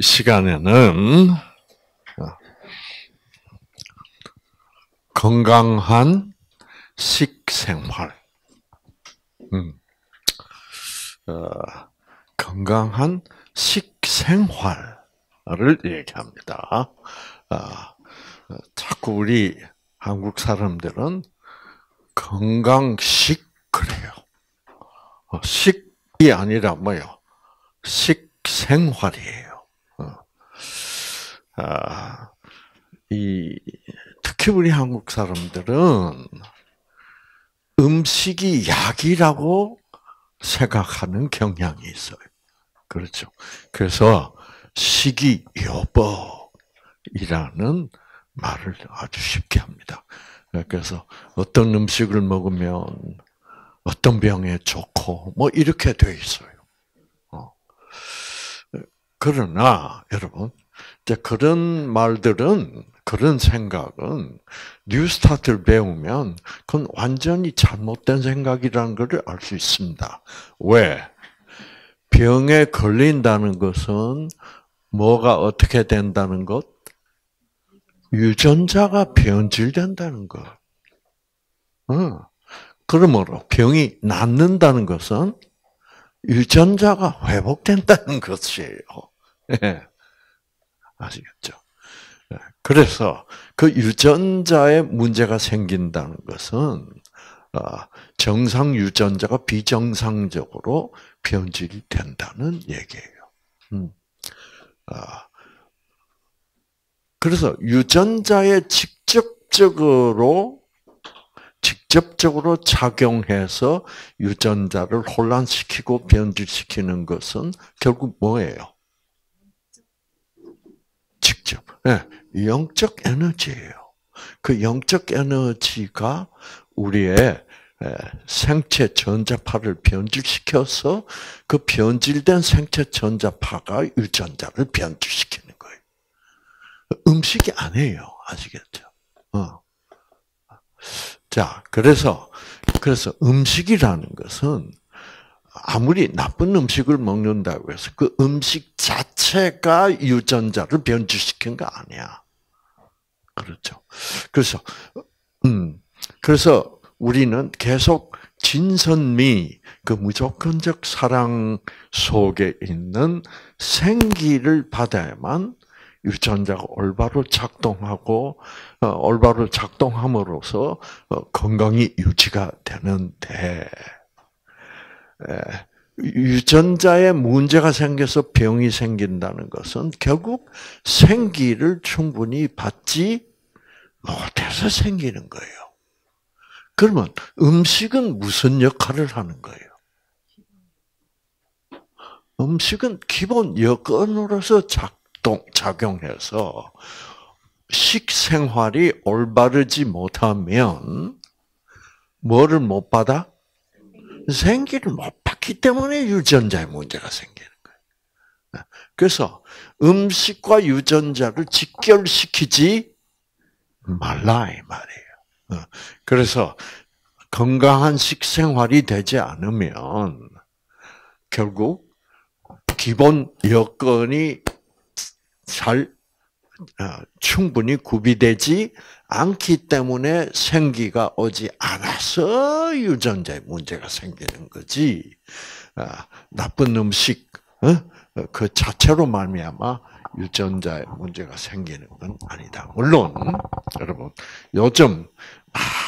시간에는 어, 건강한 식생활, 음, 어, 건강한 식생활을 얘기합니다. 어, 자꾸 우리 한국 사람들은 건강식 그래요. 어, 식이 아니라 뭐요? 식생활이에요. 어. 아, 이 특히 우리 한국 사람들은 음식이 약이라고 생각하는 경향이 있어요. 그렇죠. 그래서 식이요법이라는 말을 아주 쉽게 합니다. 그래서 어떤 음식을 먹으면 어떤 병에 좋고 뭐 이렇게 돼 있어요. 어. 그러나 여러분 그런 말들은 그런 생각은 뉴스타트를 배우면 그건 완전히 잘못된 생각이라는 것을 알 수 있습니다. 왜? 병에 걸린다는 것은 뭐가 어떻게 된다는 것? 유전자가 변질된다는 것. 어. 그러므로 병이 낫는다는 것은 유전자가 회복된다는 것이에요. 네. 아시겠죠? 예. 그래서 그 유전자에 문제가 생긴다는 것은 어, 정상 유전자가 비정상적으로 변질이 된다는 얘기예요. 음. 아, 그래서 유전자에 직접적으로 직접적으로 작용해서 유전자를 혼란시키고 변질시키는 것은 결국 뭐예요? 직접. 네, 영적 에너지예요. 그 영적 에너지가 우리의 생체 전자파를 변질시켜서 그 변질된 생체 전자파가 유전자를 변질시키는 거예요. 음식이 아니에요. 아시겠죠? 어. 자, 그래서, 그래서 음식이라는 것은 아무리 나쁜 음식을 먹는다고 해서 그 음식 자체가 유전자를 변질시킨 거 아니야. 그렇죠. 그래서, 음, 그래서 우리는 계속 진선미, 그 무조건적 사랑 속에 있는 생기를 받아야만 유전자가 올바로 작동하고 어, 올바로 작동함으로써 어, 건강이 유지가 되는데 유전자에 문제가 생겨서 병이 생긴다는 것은 결국 생기를 충분히 받지 못해서 생기는 거예요. 그러면 음식은 무슨 역할을 하는 거예요? 음식은 기본 여건으로서 작 작동, 작용해서 식생활이 올바르지 못하면 뭐를 못 받아? 생기를 못 받기 때문에 유전자에 문제가 생기는 거예요. 그래서 음식과 유전자를 직결시키지 말라 이 말이에요. 그래서 건강한 식생활이 되지 않으면 결국 기본 여건이 잘 어, 충분히 구비되지 않기 때문에 생기가 오지 않아서 유전자에 문제가 생기는 거지. 어, 나쁜 음식 어? 그 자체로 말미암아 유전자에 문제가 생기는 건 아니다. 물론 여러분 요즘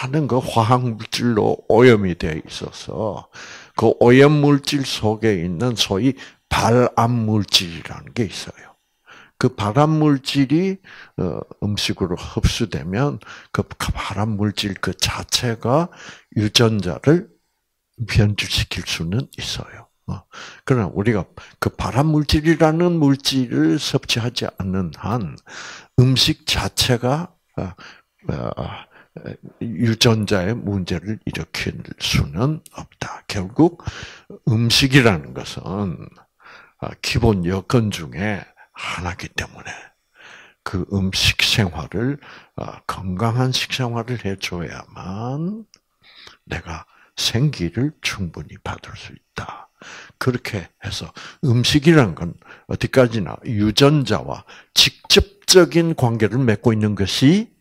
많은 그 화학 물질로 오염이 되어 있어서 그 오염 물질 속에 있는 소위 발암 물질이라는 게 있어요. 그 발암 물질이 어, 음식으로 흡수되면 그 발암 물질 그 자체가 유전자를 변질시킬 수는 있어요. 어, 그러나 우리가 그 발암 물질이라는 물질을 섭취하지 않는 한 음식 자체가 어, 유전자의 문제를 일으킬 수는 없다. 결국 음식이라는 것은 기본 여건 중에 하나기 때문에 그 음식 생활을 어, 건강한 식생활을 해줘야만 내가 생기를 충분히 받을 수 있다. 그렇게 해서 음식이란 건 어디까지나 유전자와 직접적인 관계를 맺고 있는 것이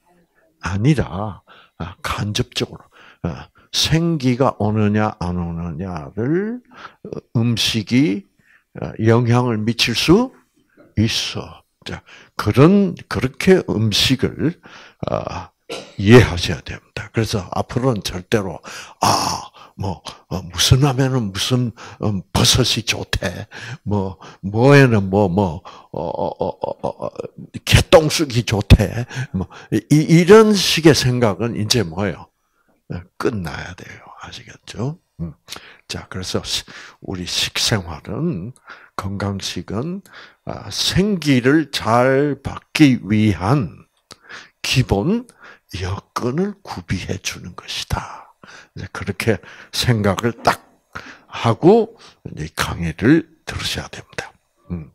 아니라 아, 간접적으로 아, 생기가 오느냐 안 오느냐를 어, 음식이 어, 영향을 미칠 수 있어. 자, 그런 그렇게 음식을 어, 이해하셔야 됩니다. 그래서 앞으로는 절대로 아, 뭐 어, 무슨 하면은 무슨 음, 버섯이 좋대. 뭐 뭐에는 뭐 뭐 어, 어, 어, 어, 개똥쑥이 좋대. 뭐 이, 이런 식의 생각은 이제 뭐예요? 끝나야 돼요. 아시겠죠? 음. 자, 그래서 우리 식생활은 건강식은 아, 생기를 잘 받기 위한 기본 여건을 구비해 주는 것이다. 그렇게 생각을 딱 하고 강의를 들으셔야 됩니다. 음.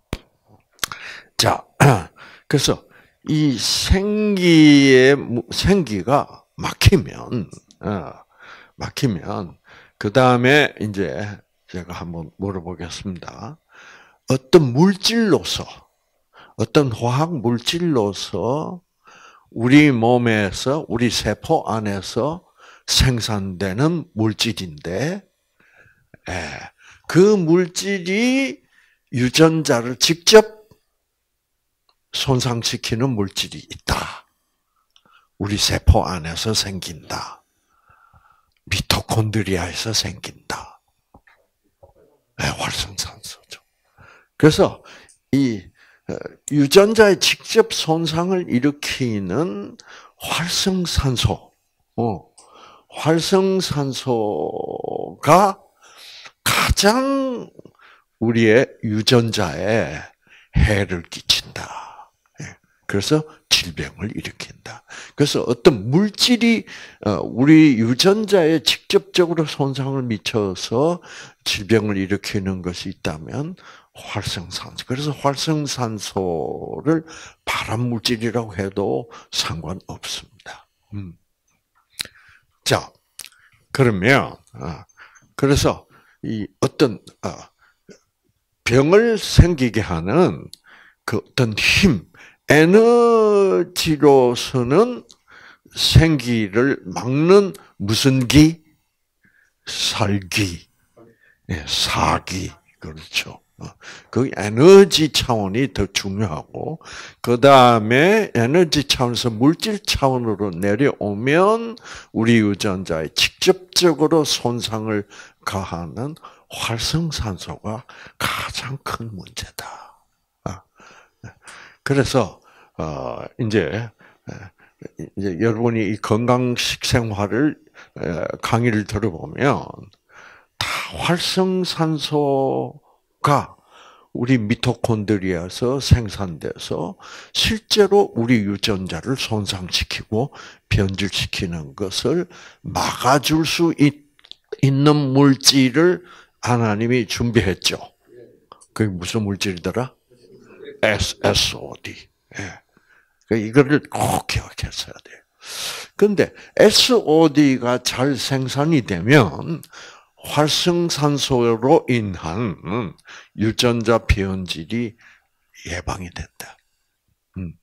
자, 그래서 이 생기의 생기가 막히면 어, 막히면 그 다음에 이제 제가 한번 물어보겠습니다. 어떤 물질로서 어떤 화학 물질로서 우리 몸에서 우리 세포 안에서 생산되는 물질인데 예, 그 물질이 유전자를 직접 손상시키는 물질이 있다. 우리 세포 안에서 생긴다. 미토콘드리아에서 생긴다. 네, 활성산소죠. 그래서 이 어, 유전자의 직접 손상을 일으키는 활성산소, 어, 활성산소가 가장 우리의 유전자에 해를 끼친다. 예, 그래서 질병을 일으킨다. 그래서 어떤 물질이 어, 우리 유전자에 직접적으로 손상을 미쳐서 질병을 일으키는 것이 있다면 활성산소. 그래서 활성산소를 발암물질이라고 해도 상관없습니다. 음. 자, 그러면 어, 그래서 이 어떤 어, 병을 생기게 하는 그 어떤 힘, 에너지로서는 생기를 막는 무슨 기? 살기, 예, 사기, 그렇죠. 어, 그 에너지 차원이 더 중요하고 그 다음에 에너지 차원에서 물질 차원으로 내려오면 우리 유전자에 직접적으로 손상을 가하는 활성산소가 가장 큰 문제다. 아, 네. 그래서 어 이제 이제 여러분이 이 건강 식 생활을 강의를 들어보면 다 활성산소 가 우리 미토콘드리아에서 생산돼서 실제로 우리 유전자를 손상시키고 변질시키는 것을 막아줄 수 있, 는 물질을 하나님이 준비했죠. 그게 무슨 물질이더라? SOD. 예. 그러니까 이거를 꼭 기억했어야 돼요. 근데 SOD가 잘 생산이 되면 활성산소로 인한 유전자 변질이 예방이 된다. 음.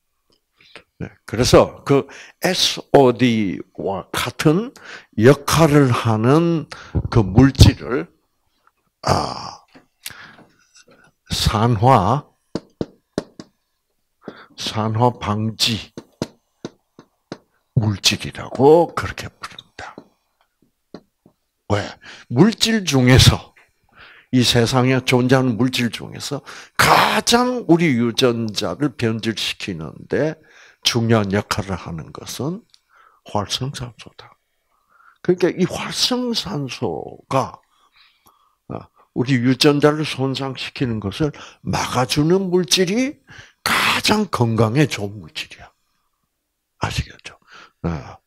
네, 그래서 그 SOD와 같은 역할을 하는 그 물질을 아, 산화 산화 방지 물질이라고 그렇게 부릅니다. 왜? 물질 중에서 이 세상에 존재하는 물질 중에서 가장 우리 유전자를 변질시키는데 중요한 역할을 하는 것은 활성산소다. 그러니까 이 활성산소가 어, 우리 유전자를 손상시키는 것을 막아주는 물질이 가장 건강에 좋은 물질이야. 아시겠죠? 어,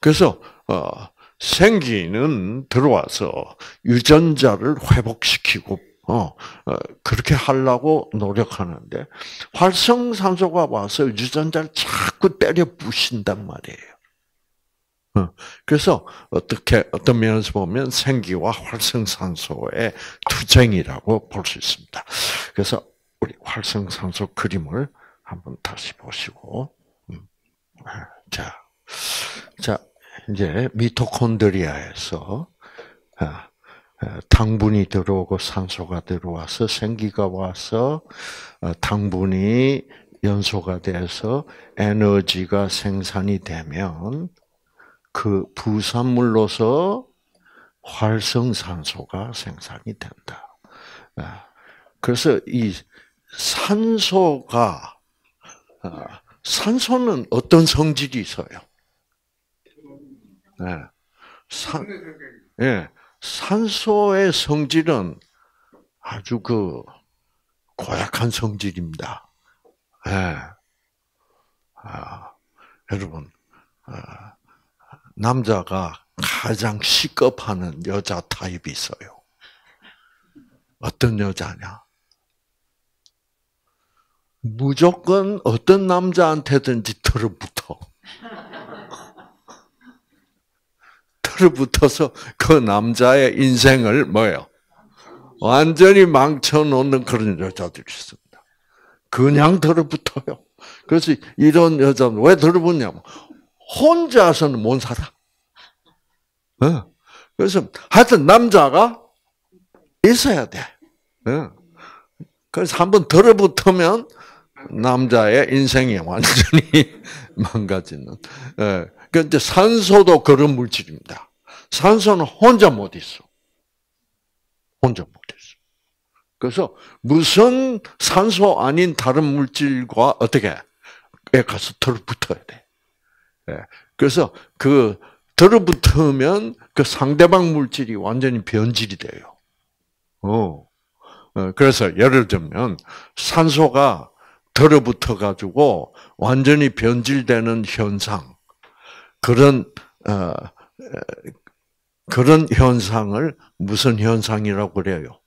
그래서 어, 생기는 들어와서 유전자를 회복시키고 어, 어, 그렇게 하려고 노력하는데 활성산소가 와서 유전자를 자꾸 때려 부신단 말이에요. 어, 그래서 어떻게 어떤 면에서 보면 생기와 활성산소의 투쟁이라고 볼 수 있습니다. 그래서 우리 활성산소 그림을 한번 다시 보시고, 음, 아, 자, 자 이제 미토콘드리아에서 아, 아, 당분이 들어오고 산소가 들어와서 생기가 와서 당분이 연소가 돼서 에너지가 생산이 되면 그 부산물로서 활성산소가 생산이 된다. 아, 그래서 이 산소가 아, 산소는 어떤 성질이 있어요? 네. 산, 예, 산소의 성질은 아주 그 고약한 성질입니다. 예. 아, 여러분, 아, 남자가 가장 시급하는 여자 타입이 있어요. 어떤 여자냐? 무조건 어떤 남자한테든지 털어붙어. 털어붙어서 그 남자의 인생을 뭐예요? 완전히 망쳐놓는 그런 여자들이 있습니다. 그냥 털어붙어요. 그래서 이런 여자는 왜 털어붙냐면 혼자서는 못 살아. 어. 그래서 하여튼 남자가 있어야 돼. 어. 그래서 한번 들어붙으면 남자의 인생이 완전히 망가지는. 예. 그런데 산소도 그런 물질입니다. 산소는 혼자 못 있어. 혼자 못 있어. 그래서 무슨 산소 아닌 다른 물질과 어떻게 가서 들어붙어야 돼. 예. 그래서 그 들어붙으면 그 상대방 물질이 완전히 변질이 돼요. 어. 어 그래서 예를 들면 산소가 들어붙어 가지고 완전히 변질되는 현상 그런 어, 그런 현상을 무슨 현상이라고 그래요?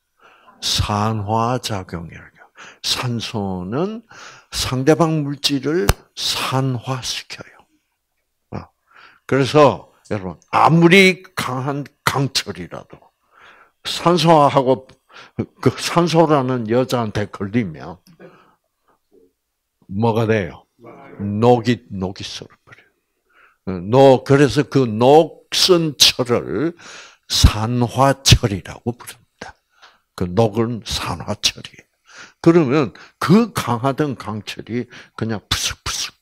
산화작용이라고. 산소는 상대방 물질을 산화시켜요. 어. 그래서 여러분 아무리 강한 강철이라도 산소하고 그 산소라는 여자한테 걸리면 뭐가 돼요? 녹이 녹이 썰어버려. 녹 그래서 그녹 슨 철을 산화철이라고 부릅니다. 그 녹은 산화철이에요. 그러면 그 강하던 강철이 그냥 푸석푸석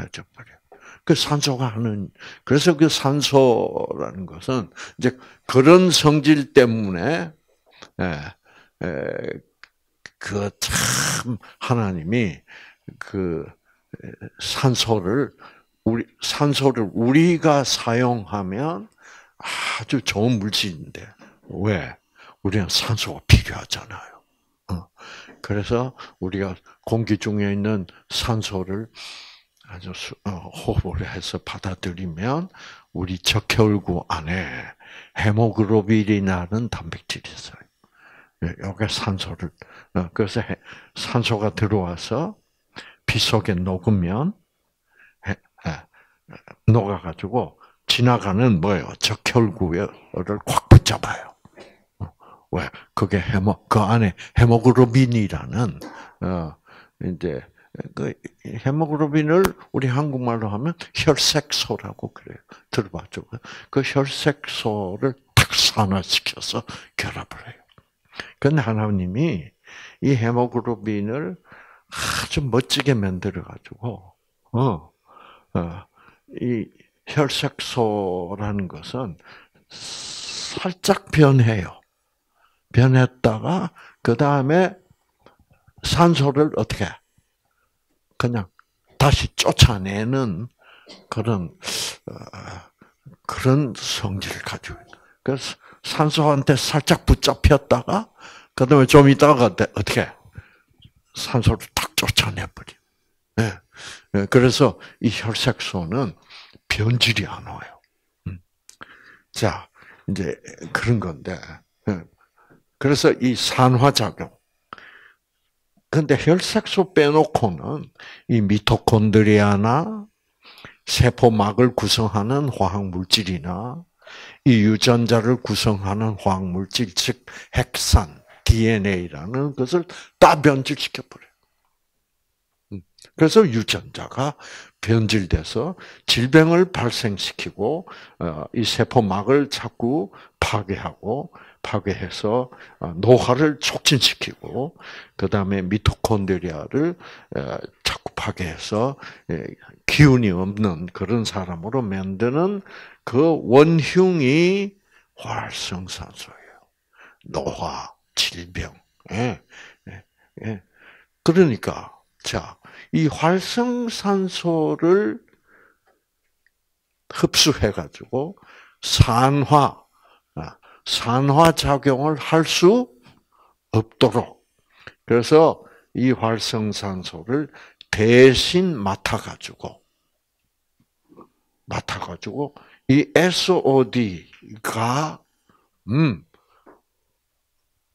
해져 버려. 그 산소가 하는 그래서 그 산소라는 것은 이제 그런 성질 때문에 그 참 하나님이 그 산소를 우리 산소를 우리가 사용하면 아주 좋은 물질인데 왜 우리는 산소가 필요하잖아요. 그래서 우리가 공기 중에 있는 산소를 아주 어, 호흡을 해서 받아들이면 우리 적혈구 안에 헤모글로빈이라는 단백질이 있어요. 예, 여기 산소를 어, 그래서 산소가 들어와서 피 속에 녹으면 녹아가지고 지나가는 뭐예요? 적혈구를 꽉 붙잡아요. 어, 왜? 그게 헤모 그 안에 헤모글로빈이라는 어 이제 그 헤모글로빈을 우리 한국말로 하면 혈색소라고 그래요. 들어봤죠? 그 혈색소를 탁 산화시켜서 결합을 해요. 근데 하나님이 이 헤모글로빈을 아주 멋지게 만들어 가지고 어, 어, 이 혈색소라는 것은 살짝 변해요. 변했다가 그 다음에 산소를 어떻게 그냥 다시 쫓아내는 그런 어, 그런 성질을 가지고 있는. 그래서 산소한테 살짝 붙잡혔다가 그다음에 좀 있다가 어떻게 산소를 탁 쫓아내버려. 네. 네. 그래서 이 혈색소는 변질이 안 와요. 음. 자, 이제 그런 건데. 네. 그래서 이 산화작용, 근데 혈색소 빼놓고는 이 미토콘드리아나 세포막을 구성하는 화학 물질이나 이 유전자를 구성하는 화학 물질, 즉 핵산, DNA라는 것을 다 변질시켜 버려요. 음. 그래서 유전자가 변질돼서 질병을 발생시키고 어, 이 세포막을 자꾸 파괴하고 파괴해서 어, 노화를 촉진시키고 그 다음에 미토콘드리아를 어, 자꾸 파괴해서 예, 기운이 없는 그런 사람으로 만드는 그 원흉이 활성산소예요. 노화, 질병. 예, 예, 예. 그러니까 자, 이 활성산소를 흡수해 가지고 산화 산화 작용을 할 수 없도록. 그래서 이 활성산소를 대신 맡아가지고 맡아가지고 이 SOD가 음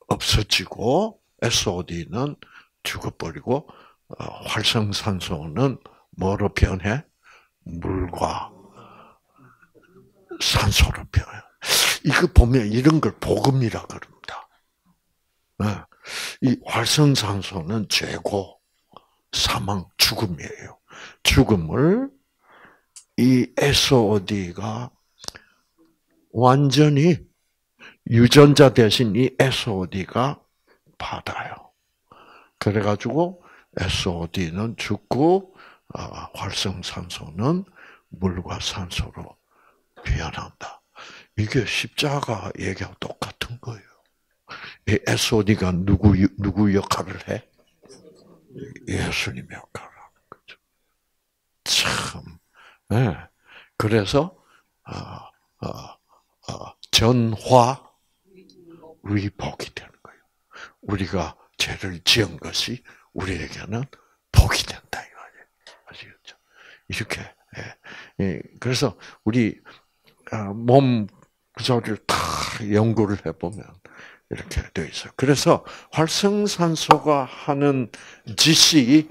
없어지고 SOD는 죽어버리고 어, 활성산소는 뭐로 변해? 물과 산소로 변해. 이거 보면 이런 걸 복음이라 그럽니다. 네. 이 활성산소는 죄고 사망, 죽음이에요. 죽음을 이 SOD가 완전히 유전자 대신 이 SOD가 받아요. 그래가지고 SOD는 죽고 아, 활성산소는 물과 산소로 변한다. 이게 십자가 얘기하고 똑같은 거예요. 이 SOD가 누구, 누구 역할을 해? 예수님 역할을 하는 거죠. 참, 네. 그래서, 어, 어, 어, 전화 위복이 되는 거예요. 우리가 죄를 지은 것이 우리에게는 복이 된다, 이거예요. 아시겠죠? 이렇게, 예. 예. 그래서 우리, 아, 몸 구조를 다 연구를 해보면 이렇게 되어 있어요. 그래서 활성산소가 하는 짓이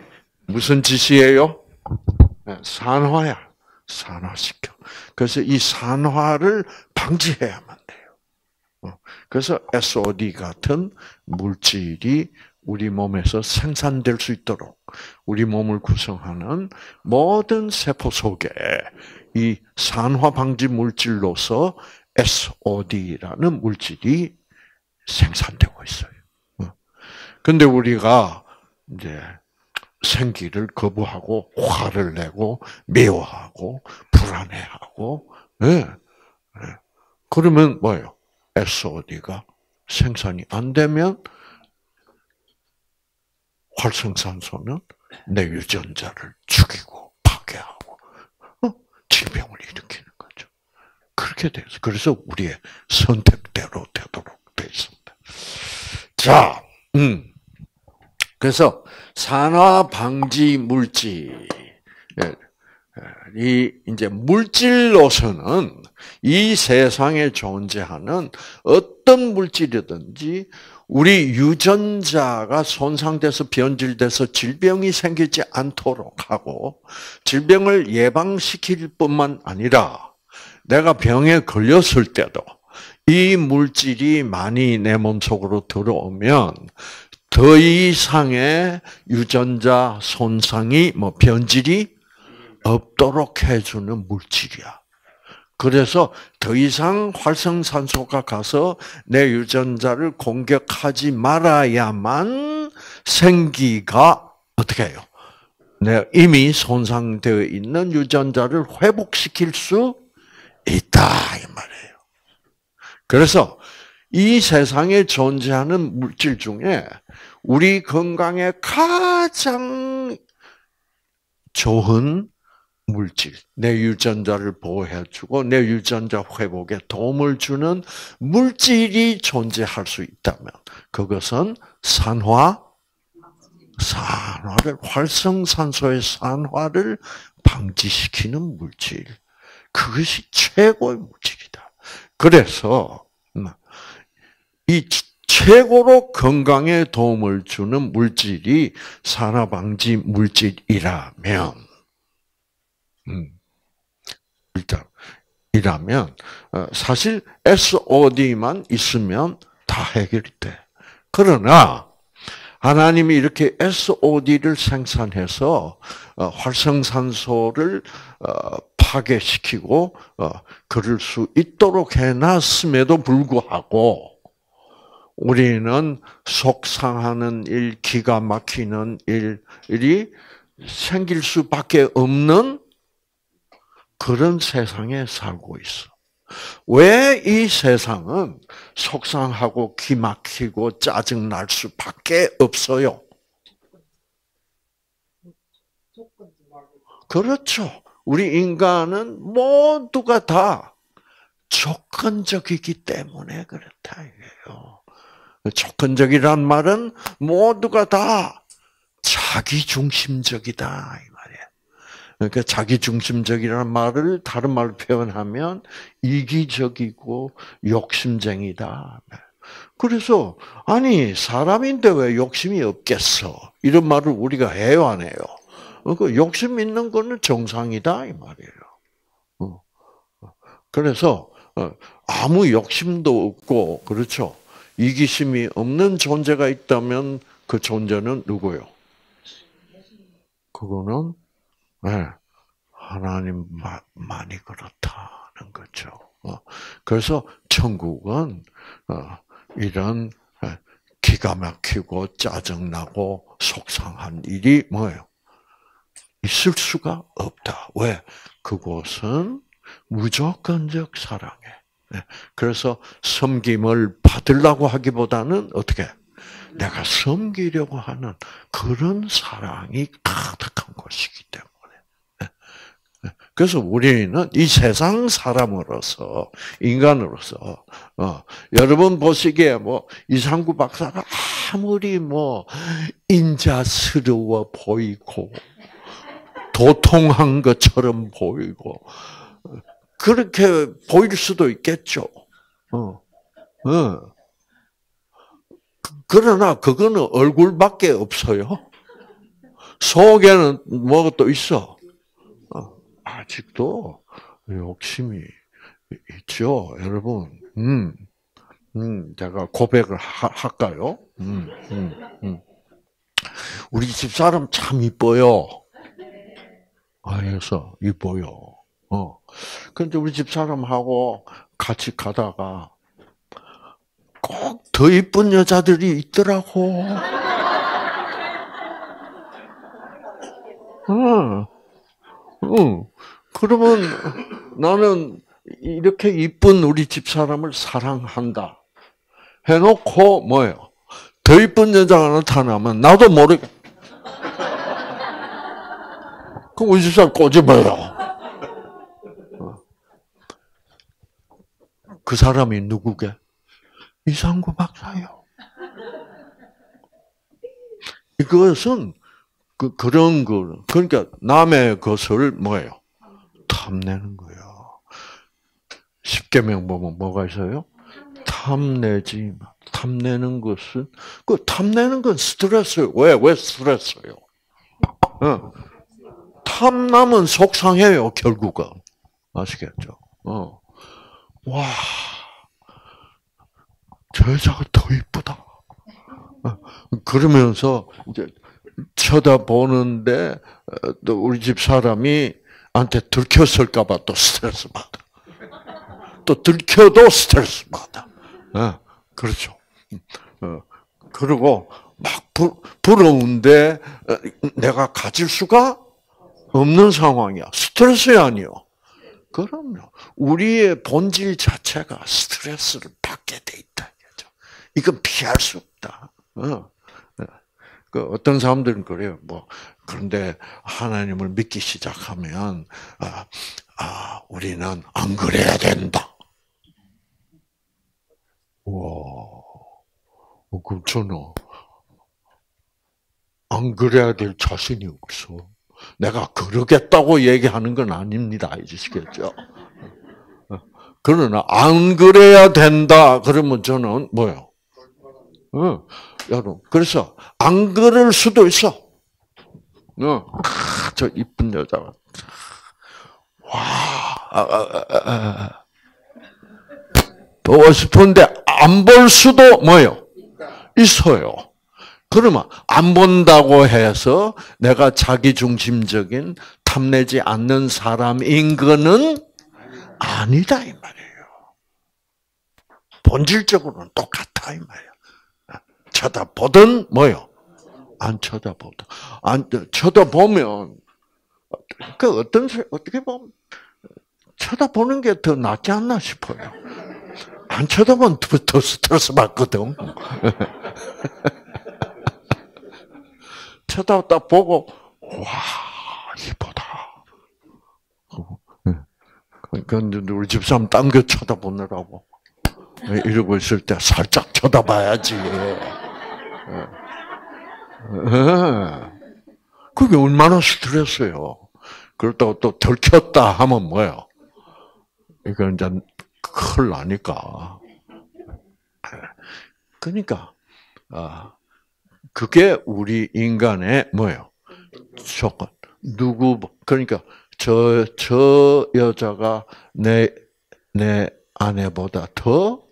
무슨 짓이에요? 네, 산화야. 산화시켜. 그래서 이 산화를 방지해야만 돼요. 어, 그래서 SOD 같은 물질이 우리 몸에서 생산될 수 있도록 우리 몸을 구성하는 모든 세포 속에 이 산화 방지 물질로서 SOD라는 물질이 생산되고 있어요. 어. 근데 우리가 이제 생기를 거부하고 화를 내고 미워하고 불안해하고 예. 예. 그러면 뭐예요? SOD가 생산이 안 되면 활성산소는 내 유전자를 죽이고 파괴하고 어? 질병을 일으키는 거죠. 그렇게 돼서 그래서 우리의 선택대로 되도록 돼 있습니다. 자, 음. 그래서 산화 방지 물질 이 이제 물질로서는 이 세상에 존재하는 어떤 물질이든지 우리 유전자가 손상돼서 변질돼서 질병이 생기지 않도록 하고 질병을 예방시킬 뿐만 아니라 내가 병에 걸렸을 때도 이 물질이 많이 내 몸속으로 들어오면 더 이상의 유전자 손상이 뭐 변질이 없도록 해주는 물질이야. 그래서 더 이상 활성산소가 가서 내 유전자를 공격하지 말아야만 생기가 어떻게 해요? 내 이미 손상되어 있는 유전자를 회복시킬 수 있다 이 말이에요. 그래서 이 세상에 존재하는 물질 중에 우리 건강에 가장 좋은 물질, 내 유전자를 보호해주고 내 유전자 회복에 도움을 주는 물질이 존재할 수 있다면 그것은 산화, 산화를 활성산소의 산화를 방지시키는 물질, 그것이 최고의 물질이다. 그래서 음, 이 최고로 건강에 도움을 주는 물질이 산화 방지 물질이라면 음. 이라면 어, 사실 SOD만 있으면 다 해결이 돼. 그러나 하나님이 이렇게 SOD를 생산해서 어, 활성산소를 어, 파괴시키고 그럴 수 있도록 해놨음에도 불구하고 우리는 속상하는 일, 기가 막히는 일이 생길 수밖에 없는 그런 세상에 살고 있어. 왜 이 세상은 속상하고 기막히고 짜증날 수밖에 없어요? 그렇죠. 우리 인간은 모두가 다 조건적이기 때문에 그렇다. 조건적이란 말은 모두가 다 자기 중심적이다. 그러니까 자기 중심적이라는 말을 다른 말로 표현하면 이기적이고 욕심쟁이다. 그래서 아니 사람인데 왜 욕심이 없겠어? 이런 말을 우리가 해요 안 해요? 그 욕심 있는 거는 정상이다 이 말이에요. 어. 그래서 어, 아무 욕심도 없고 그렇죠. 이기심이 없는 존재가 있다면 그 존재는 누구요? 그거는 네, 하나님만이 그렇다는 거죠. 어, 그래서 천국은 어, 이런 기가 막히고 짜증나고 속상한 일이 뭐예요? 있을 수가 없다. 왜? 그곳은 무조건적 사랑에 네. 그래서 섬김을 받으려고 하기보다는 어떻게 내가 섬기려고 하는 그런 사랑이 가득한 곳이기 때문에. 그래서 우리는 이 세상 사람으로서 인간으로서 어, 여러분 보시기에 뭐 이상구 박사가 아무리 뭐 인자스러워 보이고 도통한 것처럼 보이고 그렇게 보일 수도 있겠죠. 어. 어. 그러나 그거는 얼굴밖에 없어요. 속에는 뭐가 또 있어. 어. 아직도 욕심이 있죠, 여러분. 음, 음, 제가 고백을 하, 할까요? 음, 음, 음. 우리 집 사람 참 이뻐요. 그래서 이뻐요. 어. 근데 우리 집 사람하고 같이 가다가 꼭 더 이쁜 여자들이 있더라고. 어. 어. 그러면 나는 이렇게 이쁜 우리 집 사람을 사랑한다. 해놓고 뭐예요? 더 이쁜 여자가 나타나면 나도 모르게 그 우리 집 사람 꼬집어요. 그 사람이 누구게? 이상구 박사요. 이것은 그 그런 거 그러니까 남의 것을 뭐예요? 탐내는 거예요. 십계명 보면 뭐가 있어요? 탐내지 마. 탐내는 것은 그 탐내는 건 스트레스예요. 왜? 왜 스트레스예요? 어. 탐남은 속상해요, 결국은. 아시겠죠? 어. 와, 저 여자가 더 이쁘다. 어, 그러면서 이제 쳐다보는데 어, 또 우리 집 사람이 한테 들켰을까봐 또 스트레스 받아. 또 들켜도 스트레스 받아. 어, 그렇죠. 그리고 막 부러운데 내가 가질 수가 없는 상황이야. 스트레스 아니요. 그럼요. 우리의 본질 자체가 스트레스를 받게 돼 있다. 이건 피할 수 없다. 어. 어. 그 어떤 사람들은 그래요. 뭐 그런데 하나님을 믿기 시작하면 아, 아 우리는 안 그래야 된다. 와, 어, 그 저는 안 그래야 될 자신이 없어. 내가 그러겠다고 얘기하는 건 아닙니다. 아시겠죠? 그러나 안 그래야 된다. 그러면 저는 뭐요? 어, 여러분. 그래서 안 그럴 수도 있어. 어, 저 이쁜 여자가 와 보고 싶은데 안 볼 수도 뭐요? 있어요. 그러면 안 본다고 해서 내가 자기 중심적인 탐내지 않는 사람인 거는 아니다 이 말이에요. 본질적으로는 똑같아 이 말이야. 쳐다보든 뭐요? 안 쳐다보든 안 쳐다보면 그 어떤 어떻게 보면 쳐다보는 게 더 낫지 않나 싶어요. 안 쳐다보면 더, 더 스트레스 받거든. 쳐다보다 보고 와 이쁘다. 그런데 우리 집사람 딴 거 쳐다보느라고 이러고 있을 때 살짝 쳐다봐야지. 그게 얼마나 스트레스예요. 그렇다고 또 들켰다 하면 뭐예요? 이건 이제 큰일 나니까. 그러니까, 아, 그게 우리 인간의 뭐예요? 조건. 누구, 그러니까, 저, 저 여자가 내, 내 아내보다 더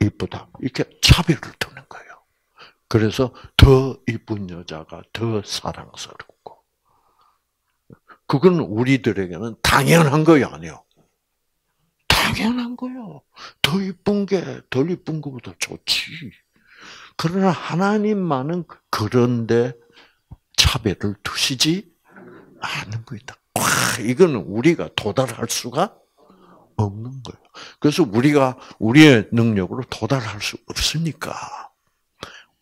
이쁘다. 이렇게 차별을 두는 거예요. 그래서 더 이쁜 여자가 더 사랑스럽고. 그건 우리들에게는 당연한 거이 아니에요. 당연한 거요. 더 이쁜 게 덜 이쁜 것보다 좋지. 그러나 하나님만은 그런데 차별을 두시지 않는 거다. 와, 이거는 우리가 도달할 수가 없는 거예요. 그래서 우리가 우리의 능력으로 도달할 수 없으니까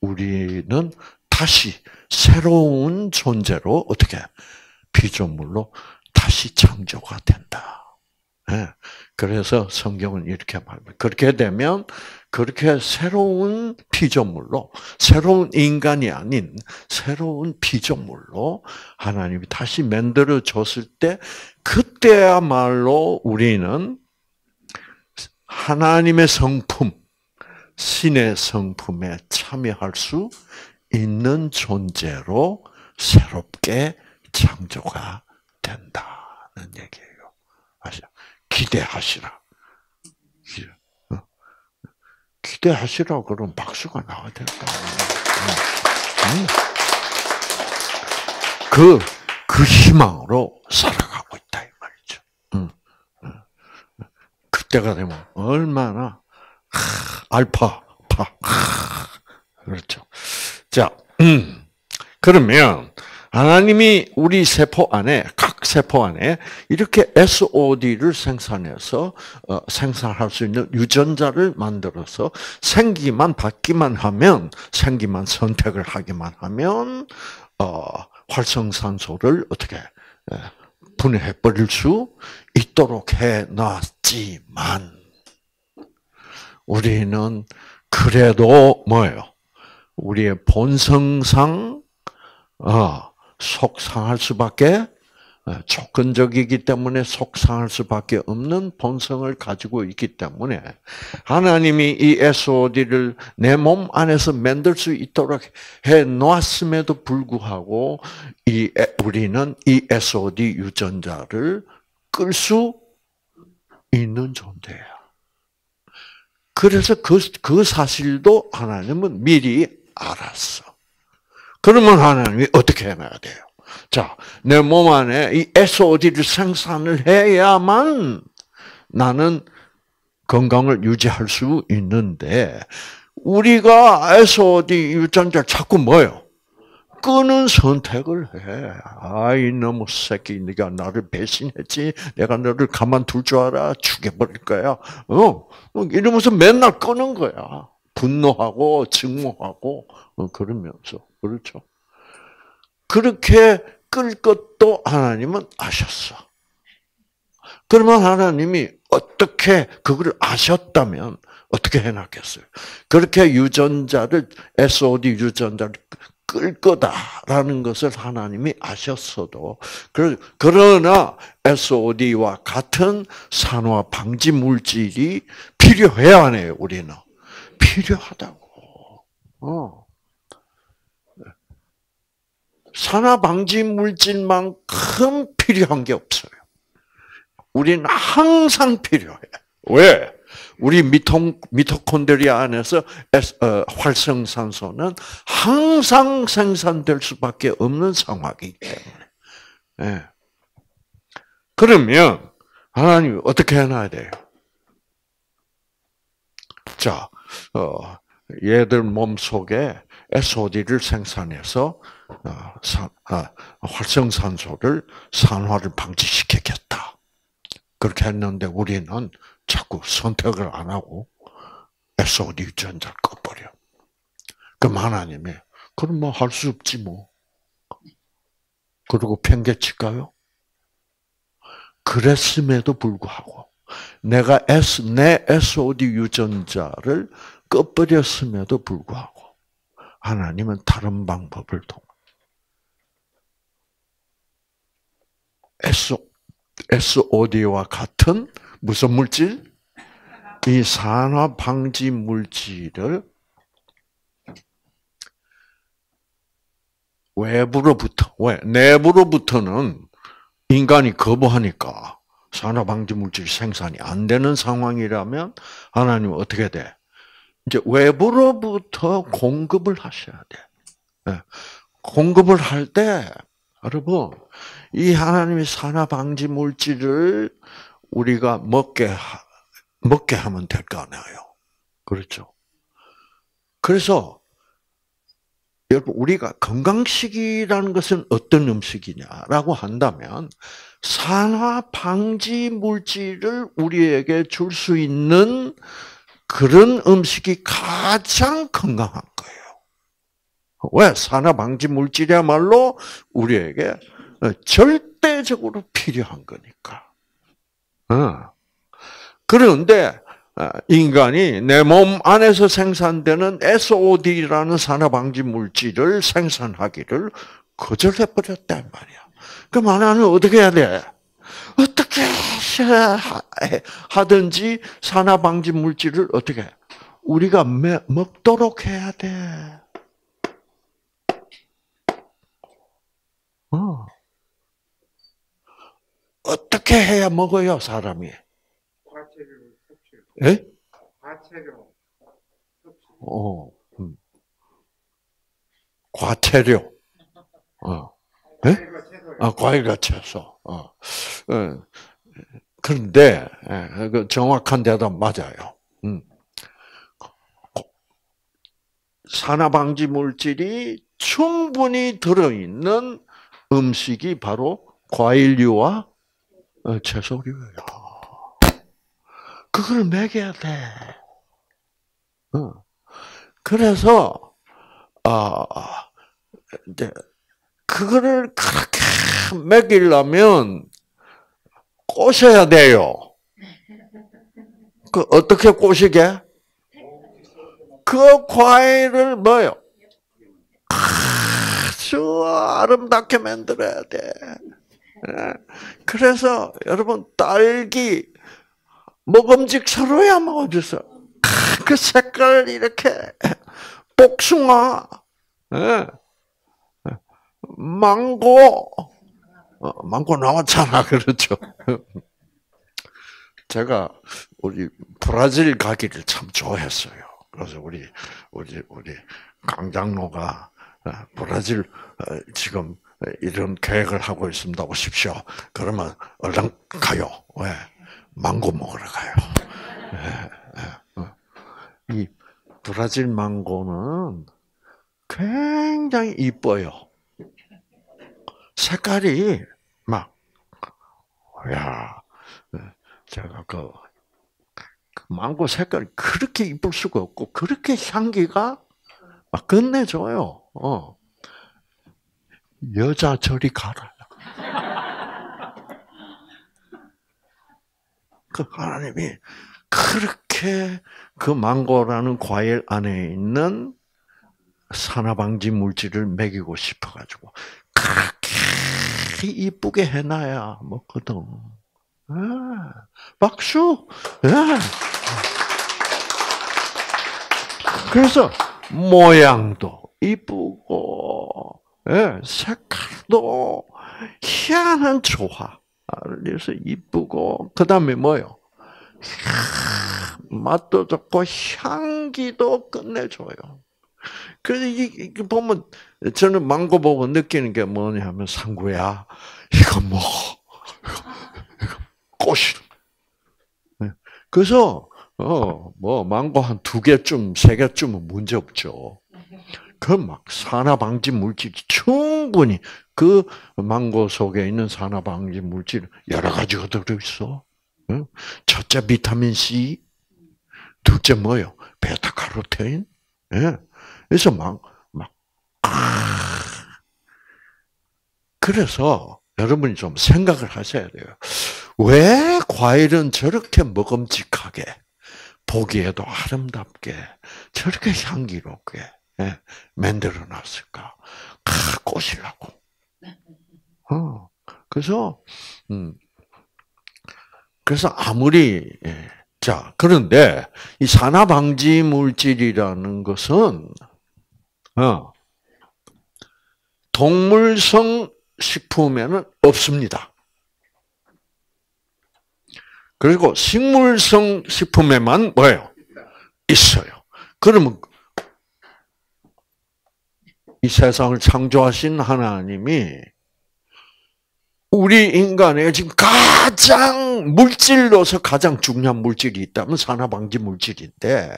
우리는 다시 새로운 존재로 어떻게 피조물로 다시 창조가 된다. 네. 그래서 성경은 이렇게 말합니다. 그렇게 되면 그렇게 새로운 피조물로 새로운 인간이 아닌 새로운 피조물로 하나님이 다시 만들어 줬을 때 그때야말로 우리는 하나님의 성품, 신의 성품에 참여할 수 있는 존재로 새롭게 창조가 된다는 얘기예요. 아시죠? 기대하시라. 어? 기대하시라 그럼 박수가 나와야 될 거야. 그, 그 희망으로 살아가고 있다, 이 말이죠. 그때가 되면 얼마나, 알파, 파, 그렇죠. 자, 음, 그러면, 하나님이 우리 세포 안에 각 세포 안에 이렇게 SOD를 생산해서 어, 생산할 수 있는 유전자를 만들어서 생기만 받기만 하면 생기만 선택을 하기만 하면 어, 활성산소를 어떻게 예, 분해해 버릴 수 있도록 해 놨지만 우리는 그래도 뭐예요? 우리의 본성상 어, 속상할 수밖에 어, 조건적이기 때문에 속상할 수밖에 없는 본성을 가지고 있기 때문에 하나님이 이 SOD를 내 몸 안에서 만들 수 있도록 해 놓았음에도 불구하고 이 우리는 이 SOD 유전자를 끌 수 있는 존재야. 그래서 그, 그 사실도 하나님은 미리 알았어. 그러면 하나님이 어떻게 해놔야 돼요? 자, 내 몸 안에 이 SOD를 생산을 해야만 나는 건강을 유지할 수 있는데, 우리가 SOD 유전자를 자꾸 뭐요? 끄는 선택을 해. 아이, 너무 새끼, 네가 나를 배신했지? 내가 너를 가만둘 줄 알아? 죽여버릴 거야. 어, 이러면서 맨날 끄는 거야. 분노하고, 증오하고, 어, 그러면서. 그렇죠? 그렇게 끌 것도 하나님은 아셨어. 그러면 하나님이 어떻게 그걸 아셨다면 어떻게 해놨겠어요? 그렇게 유전자를 SOD 유전자를 끌 거다라는 것을 하나님이 아셨어도 그러나 SOD와 같은 산화 방지 물질이 필요해야 하네요. 우리는 필요하다고. 어. 산화 방지 물질만큼 필요한 게 없어요. 우리는 항상 필요해. 왜? 우리 미토, 미토콘드리아 안에서 어, 활성산소는 항상 생산될 수밖에 없는 상황이기 때문에. 예. 그러면 하나님 어떻게 해놔야 돼요? 자, 어, 얘들 몸 속에 SOD를 생산해서 어, 산, 아, 활성산소를 산화를 방지시켰다. 그렇게 했는데 우리는 자꾸 선택을 안 하고 SOD 유전자를 꺼버려. 그럼 하나님이 그럼 뭐 할 수 없지 뭐. 그리고 팽개칠까요? 그랬음에도 불구하고 내가 S, 내 SOD 유전자를 꺼버렸음에도 불구하고 하나님은 다른 방법을 통해 SOD와 같은 무슨 물질? 이 산화 방지 물질을 외부로부터, 왜? 내부로부터는 인간이 거부하니까 산화 방지 물질 생산이 안 되는 상황이라면 하나님은 어떻게 돼? 이제 외부로부터 공급을 하셔야 돼. 네. 공급을 할 때, 여러분, 이 하나님의 산화 방지 물질을 우리가 먹게, 먹게 하면 될 거 아니에요. 그렇죠. 그래서, 여러분, 우리가 건강식이라는 것은 어떤 음식이냐라고 한다면, 산화 방지 물질을 우리에게 줄 수 있는 그런 음식이 가장 건강한 거예요. 왜? 산화 방지 물질이야말로 우리에게 절대적으로 필요한 거니까. 어. 그런데 어, 인간이 내 몸 안에서 생산되는 SOD라는 산화 방지 물질을 생산하기를 거절해 버렸단 말이야. 그럼 하나는 어떻게 해야 돼? 어떻게 하든지 산화 방지 물질을 어떻게 우리가 먹도록 해야 돼. 어. 어떻게 해야 먹어요, 사람이? 과체류 섭취. 예? 과체류 섭취. 어. 음. 과체류. 어. 예? 아, 과일과 채소. 어. 어. 그런데, 예, 그 정확한 대답 맞아요. 음. 산화방지 물질이 충분히 들어있는 음식이 바로 과일류와 어, 채소류예요. 그걸 먹여야 돼. 어. 그래서 아 이제 그거를 그렇게 먹이려면 꼬셔야 돼요. 그 어떻게 꼬시게? 그 과일을 뭐요? 아주 아름답게 만들어야 돼. 예. 그래서 여러분 딸기 먹음직스러워야 먹어주세요. 그 색깔 이렇게 복숭아, 예. 망고, 어, 망고 나왔잖아, 그렇죠? 제가 우리 브라질 가기를 참 좋아했어요. 그래서 우리 우리 우리 강장로가 어, 브라질 어, 지금 이런 계획을 하고 있습니다. 오십시오. 그러면 얼른 가요. 왜? 망고 먹으러 가요. 이 브라질 망고는 굉장히 이뻐요. 색깔이 막, 야, 제가 그, 그 망고 색깔이 그렇게 이쁠 수가 없고 그렇게 향기가 막 끝내줘요. 어. 여자 저리 가라. 그 하나님이 그렇게 그 망고라는 과일 안에 있는 산화방지 물질을 먹이고 싶어가지고 그렇게 이쁘게 해놔야 먹거든. 아, 박수. 아. 그래서 모양도 이쁘고 예, 색깔도 희한한 조화. 그래서 이쁘고 그 다음에 뭐요? 맛도 좋고 향기도 끝내줘요. 그래서 이, 이 보면 저는 망고 보고 느끼는 게 뭐냐면 상구야 이거 뭐 이거 꽃이 네. 그래서 어뭐 망고 한 두 개쯤 세 개쯤은 문제 없죠. 그 막 산화 방지 물질이 충분히 그 망고 속에 있는 산화 방지 물질 여러 가지가 들어 있어. 첫째 비타민 C, 둘째 뭐요? 베타카로테인. 예. 그래서 막, 막, 아. 그래서 여러분이 좀 생각을 하셔야 돼요. 왜 과일은 저렇게 먹음직하게, 보기에도 아름답게, 저렇게 향기롭게 예, 만들어 놨을까? 아, 꽃이라고. 어. 그래서, 음, 그래서 아무리 예. 자 그런데 이 산화 방지 물질이라는 것은 어, 동물성 식품에는 없습니다. 그리고 식물성 식품에만 뭐예요? 있어요. 그러면 이 세상을 창조하신 하나님이 우리 인간에 지금 가장 물질로서 가장 중요한 물질이 있다면 산화방지 물질인데,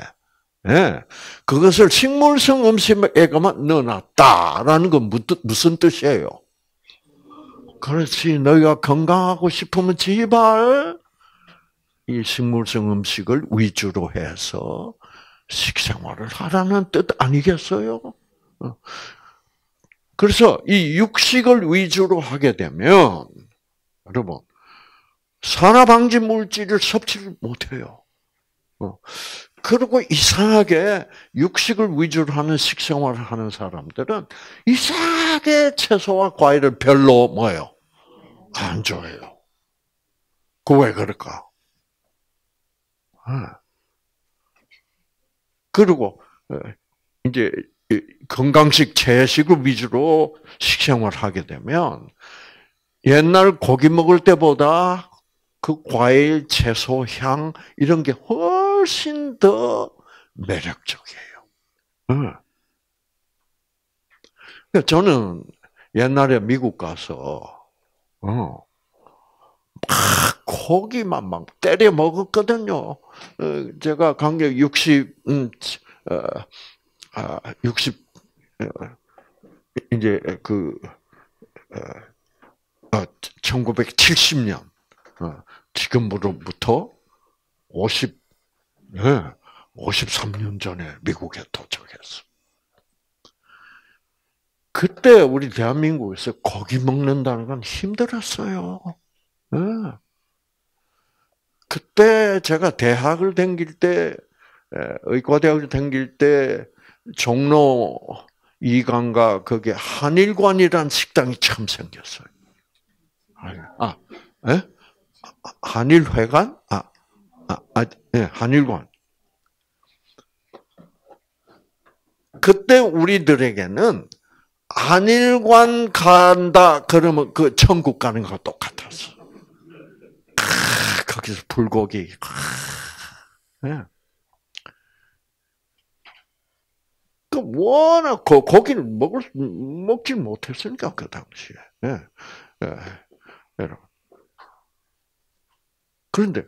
예, 그것을 식물성 음식에만 넣어놨다라는 건 무슨 뜻이에요? 그렇지, 너희가 건강하고 싶으면 제발 이 식물성 음식을 위주로 해서 식생활을 하라는 뜻 아니겠어요? 어. 그래서 이 육식을 위주로 하게 되면 여러분 산화 방지 물질을 섭취를 못해요. 어. 그리고 이상하게 육식을 위주로 하는 식생활을 하는 사람들은 이상하게 채소와 과일을 별로 뭐예요? 안 좋아해요. 그 왜 그럴까? 아. 그리고 어, 이제 건강식 채식을 위주로 식생활을 하게 되면 옛날 고기 먹을 때보다 그 과일, 채소, 향 이런 게 훨씬 더 매력적이에요. 그러니까 저는 옛날에 미국 가서 어, 막 고기만 막 때려 먹었거든요. 어, 제가 간격 60, 음, 어, 아, 60, 어, 이제 그, 1970년, 어, 지금으로부터 50, 네, 53년 전에 미국에 도착했어. 그때 우리 대한민국에서 고기 먹는다는 건 힘들었어요. 네. 그때 제가 대학을 다닐 때, 의과대학을 다닐 때, 종로 이강가 거기 한일관이라는 식당이 처음 생겼어요. 아, 예? 한일회관? 아, 아, 아, 예, 한일관. 그때 우리들에게는 한일관 간다 그러면 그 천국 가는 거 똑같았어. 아, 거기서 불고기. 아, 예. 워낙 그 고기를 먹을 먹질 못했으니까 그 당시에. 예. 예. 그런데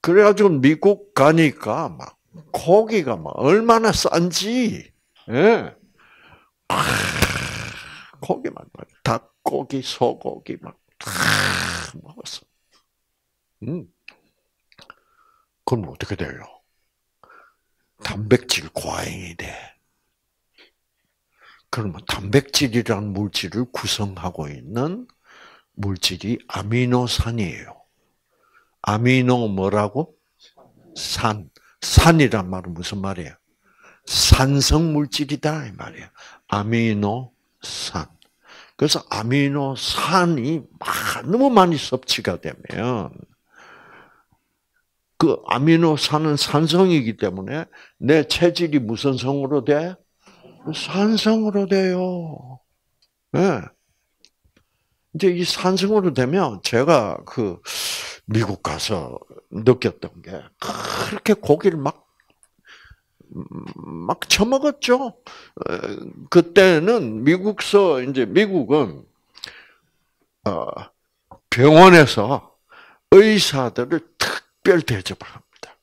그래가지고 미국 가니까 막 고기가 막 얼마나 싼지. 예. 아, 고기만 닭고기, 소고기 막 아, 먹었어. 음. 그럼 어떻게 돼요? 단백질 과잉이 돼. 그러면 단백질이라는 물질을 구성하고 있는 물질이 아미노산이에요. 아미노 뭐라고? 산. 산이란 말은 무슨 말이에요? 산성 물질이다 이 말이에요. 아미노산. 그래서 아미노산이 너무 많이 섭취가 되면 그 아미노산은 산성이기 때문에 내 체질이 무슨 성으로 돼? 산성으로 돼요. 네. 이제 이 산성으로 되면 제가 그 미국 가서 느꼈던 게 그렇게 고기를 막, 막 처먹었죠. 어, 그때는 미국서, 이제 미국은, 어, 병원에서 의사들을 특별 대접을 합니다.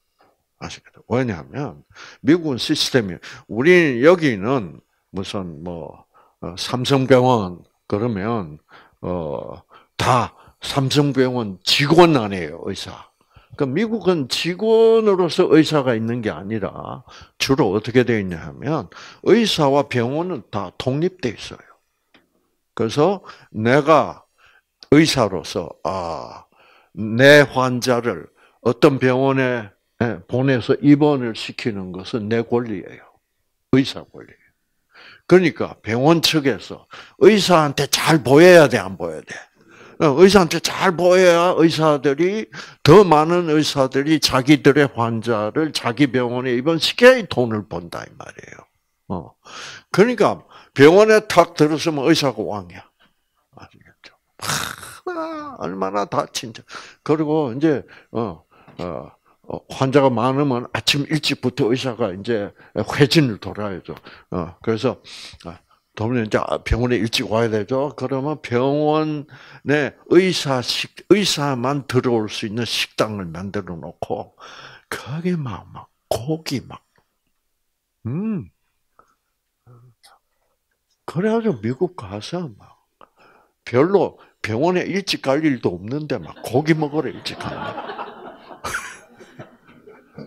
아시겠죠? 왜냐하면, 미국은 시스템이, 우리 여기는 무슨 뭐, 어, 삼성병원, 그러면, 어, 다 삼성병원 직원 아니에요, 의사. 그러니까 미국은 직원으로서 의사가 있는 게 아니라 주로 어떻게 되어 있냐 하면 의사와 병원은 다 독립돼 있어요. 그래서 내가 의사로서 아, 내 환자를 어떤 병원에 보내서 입원을 시키는 것은 내 권리예요. 의사 권리. 그러니까 병원 측에서 의사한테 잘 보여야 돼, 안 보여야 돼? 어, 의사한테 잘 보여야 의사들이 더 많은 의사들이 자기들의 환자를 자기 병원에 입원시켜야 돈을 번다 이 말이에요. 어. 그러니까 병원에 탁 들어서면 의사가 왕이야. 아시겠죠? 아, 얼마나 다친자. 그리고 이제 어, 어, 어, 환자가 많으면 아침 일찍부터 의사가 이제 회진을 돌아야죠. 어, 그래서 아, 그러면 이제 병원에 일찍 와야 되죠. 그러면 병원에 의사 식 의사만 들어올 수 있는 식당을 만들어 놓고 거기 막, 막 고기 막 음. 그래가지고 미국 가서 막 별로 병원에 일찍 갈 일도 없는데 막 고기 먹으러 일찍 간다.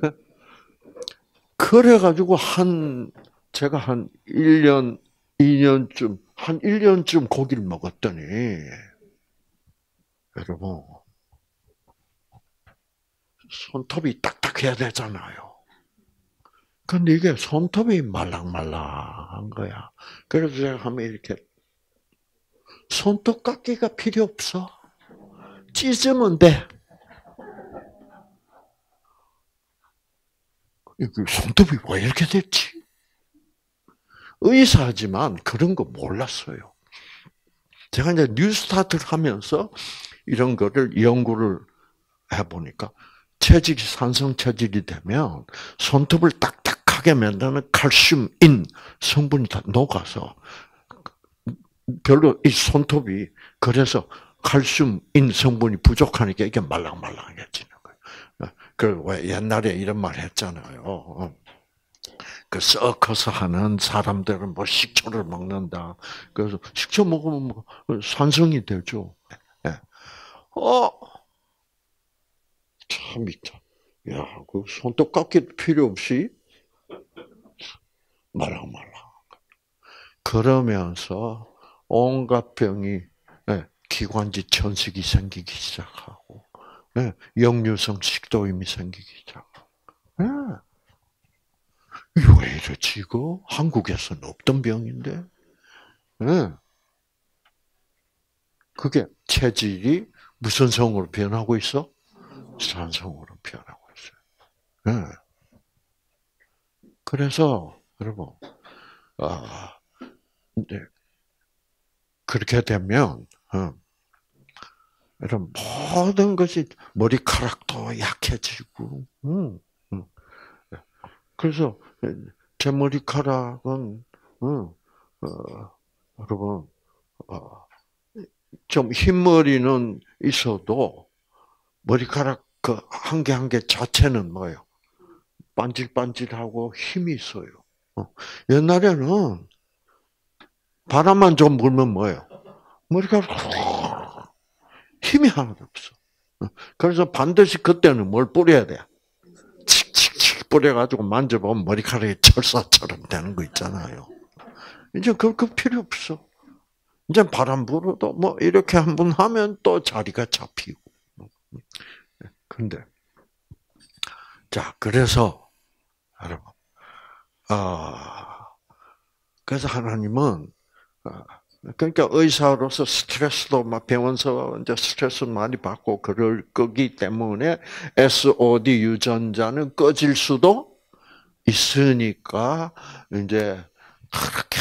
그래가지고 한 제가 한 1년 2년쯤, 한 1년쯤 고기를 먹었더니, 여러분, 손톱이 딱딱해야 되잖아요. 근데 이게 손톱이 말랑말랑한 거야. 그래서 제가 하면 이렇게, 손톱 깎기가 필요 없어. 찢으면 돼. 손톱이 왜 이렇게 됐지? 의사지만 그런 거 몰랐어요. 제가 이제 뉴스타트를 하면서 이런 거를 연구를 해보니까 체질이 산성 체질이 되면 손톱을 딱딱하게 만드는 칼슘인 성분이 다 녹아서 별로 이 손톱이 그래서 칼슘인 성분이 부족하니까 이게 말랑말랑해지는 그 옛날에 이런 말 했잖아요. 그 썩어서 하는 사람들은 뭐 식초를 먹는다. 그래서 식초 먹으면 뭐 산성이 되죠. 예. 어, 참 있다. 야, 그 손톱 깎기 필요 없이 말랑 말랑. 그러면서 온갖 병이 예, 기관지 천식이 생기기 시작하고 예, 역류성 식도염이 생기기 시작하고. 왜 이러지, 이거? 한국에서는 없던 병인데? 네. 그게 체질이 무슨 성으로 변하고 있어? 산성으로 변하고 있어요. 네. 그래서, 여러분, 아, 네. 그렇게 되면, 어, 이런 모든 것이 머리카락도 약해지고, 음, 음. 그래서 제 머리카락은 어, 어, 여러분 어, 좀 흰머리는 있어도 머리카락 그 한 개 한 개 자체는 뭐예요? 반질반질하고 힘이 있어요. 어. 옛날에는 바람만 좀 불면 뭐예요? 머리카락 힘이 하나도 없어. 어. 그래서 반드시 그때는 뭘 뿌려야 돼? 뿌려가지고 만져보면 머리카락이 철사처럼 되는 거 있잖아요. 이제 그, 그 필요 없어. 이제 바람 불어도 뭐 이렇게 한 번 하면 또 자리가 잡히고. 근데, 자, 그래서, 여러분, 아, 그래서 하나님은, 아, 그러니까 의사로서 스트레스도 막 병원서 이제 스트레스 많이 받고 그럴 거기 때문에 SOD 유전자는 꺼질 수도 있으니까 이제 그렇게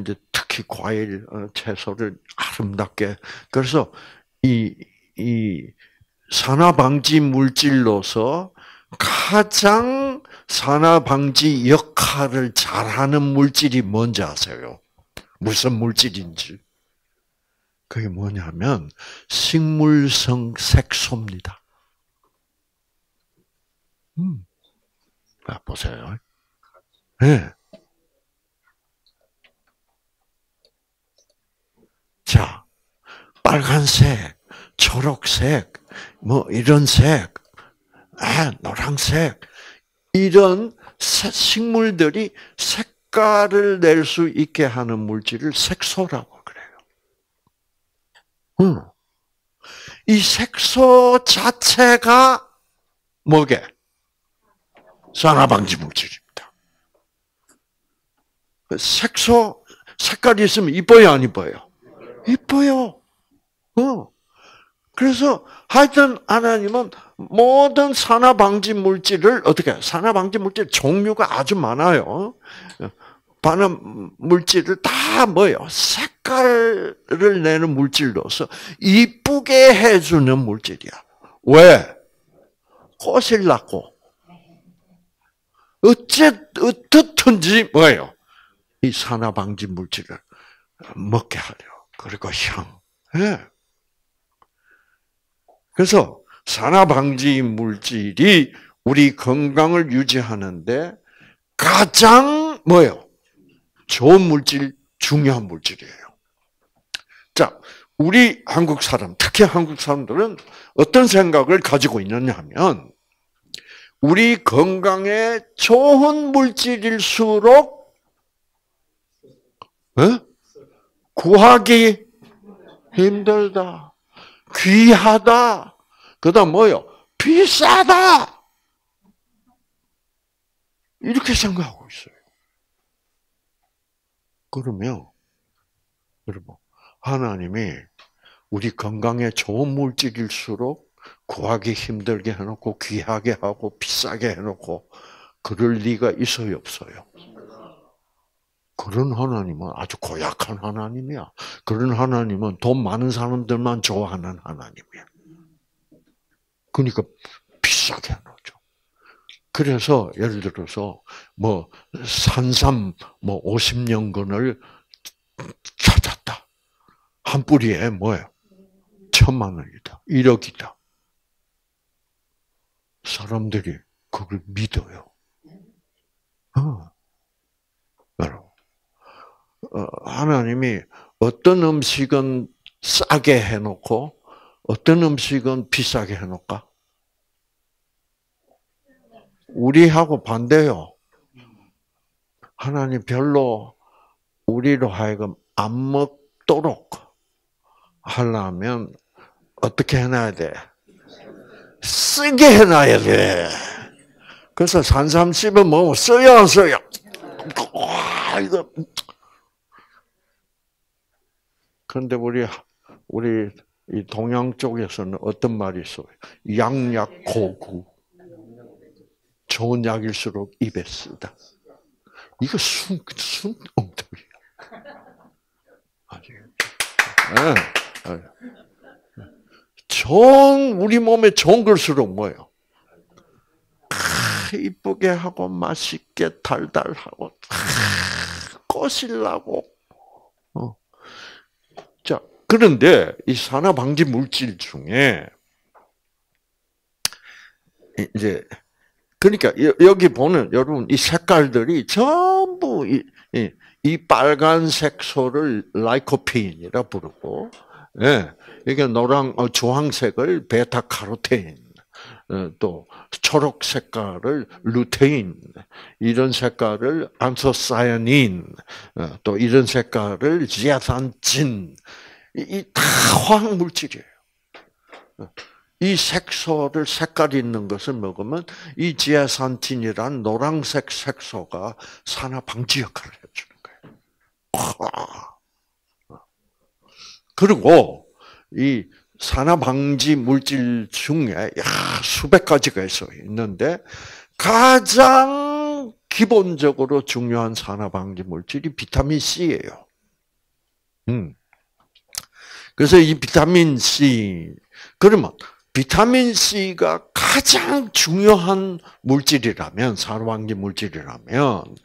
이제 특히 과일, 어, 채소를 아름답게 그래서 이, 이 산화 방지 물질로서 가장 산화 방지 역할을 잘하는 물질이 뭔지 아세요? 무슨 물질인지. 그게 뭐냐면 식물성 색소입니다. 음. 자, 보세요. 예. 네. 자, 빨간색, 초록색, 뭐 이런 색, 아, 노란색, 이런 식물들이 색 깔을 낼 수 있게 하는 물질을 색소라고 그래요. 음. 이 색소 자체가 뭐게? 산화방지 물질입니다. 색소 색깔이 있으면 이뻐요, 안 이뻐요? 이뻐요. 어. 그래서 하여튼 하나님은 모든 산화 방지 물질을 어떻게 산화 방지 물질 종류가 아주 많아요. 반응 물질을 다 뭐예요? 색깔을 내는 물질로서 이쁘게 해주는 물질이야. 왜? 꽃을 낳고 어째 어떻든지 뭐예요? 이 산화 방지 물질을 먹게 하려. 그리고 향. 예. 그래서 산화 방지 물질이 우리 건강을 유지하는데 가장 뭐예요? 좋은 물질, 중요한 물질이에요. 자, 우리 한국 사람, 특히 한국 사람들은 어떤 생각을 가지고 있느냐 하면, 우리 건강에 좋은 물질일수록, 어? 구하기 힘들다. 귀하다. 그 다음 뭐요? 비싸다. 이렇게 생각하고 있어요. 그러면, 여러분, 하나님이 우리 건강에 좋은 물질일수록 구하기 힘들게 해놓고 귀하게 하고 비싸게 해놓고 그럴 리가 있어요 없어요? 그런 하나님은 아주 고약한 하나님이야. 그런 하나님은 돈 많은 사람들만 좋아하는 하나님이야. 그러니까 비싸게 해놓죠. 그래서 예를 들어서 뭐 산삼 뭐 50년근을 찾았다. 한 뿌리에 뭐예요? 천만 원이다. 1억이다. 사람들이 그걸 믿어요. 어. 여러분. 어, 하나님이 어떤 음식은 싸게 해놓고 어떤 음식은 비싸게 해놓을까? 우리하고 반대요. 하나님 별로 우리로 하여금 안 먹도록 하려면 어떻게 해놔야 돼? 쓰게 해놔야 돼. 그래서 산삼 씹어 먹으면 써야 써야. 와 이거 그런데 우리 우리 이 동양 쪽에서는 어떤 말이 있어요? 양약 고구. 좋은 약일수록 입에 쓰다. 이거 순, 순 엉터리야. 아시겠죠? 네. 좋은, 우리 몸에 좋은 걸수록 뭐예요? 아, 이쁘게 하고, 맛있게, 달달하고, 아, 꼬실라고. 그런데 이 산화 방지 물질 중에 이제 그러니까 여기 보는 여러분 이 색깔들이 전부 이, 이, 이 빨간 색소를 라이코피인이라 부르고, 예, 이게 노랑 어, 주황색을 베타 카로테인, 어, 또 초록 색깔을 루테인, 이런 색깔을 안소사야닌, 어, 또 이런 색깔을 지아산진, 이다 화학 물질이에요. 이 색소를 색깔 있는 것을 먹으면 이 지아산틴이란 노란색 색소가 산화 방지 역할을 해주는 거예요. 그리고 이 산화 방지 물질 중에 야, 수백 가지가 있어 있는데 가장 기본적으로 중요한 산화 방지 물질이 비타민 C예요. 음. 그래서 이 비타민 C 그러면 비타민 C가 가장 중요한 물질이라면 산화방지 물질이라면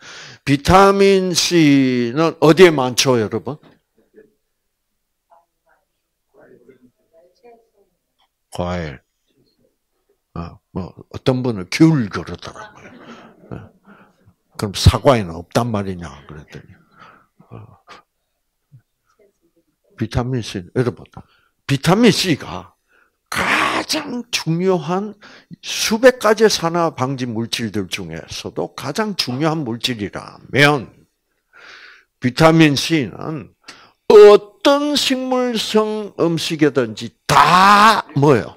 비타민 C는 어디에 많죠, 여러분? 과일. 어, 뭐 어떤 분은 귤 그러더라고요. 어. 그럼 사과에는 없단 말이냐 그랬더니 어. 비타민 C 여러분 비타민 C가 가장 중요한 수백 가지 산화 방지 물질들 중에서도 가장 중요한 물질이라면 비타민 C는 어떤 식물성 음식이든지 다 뭐예요?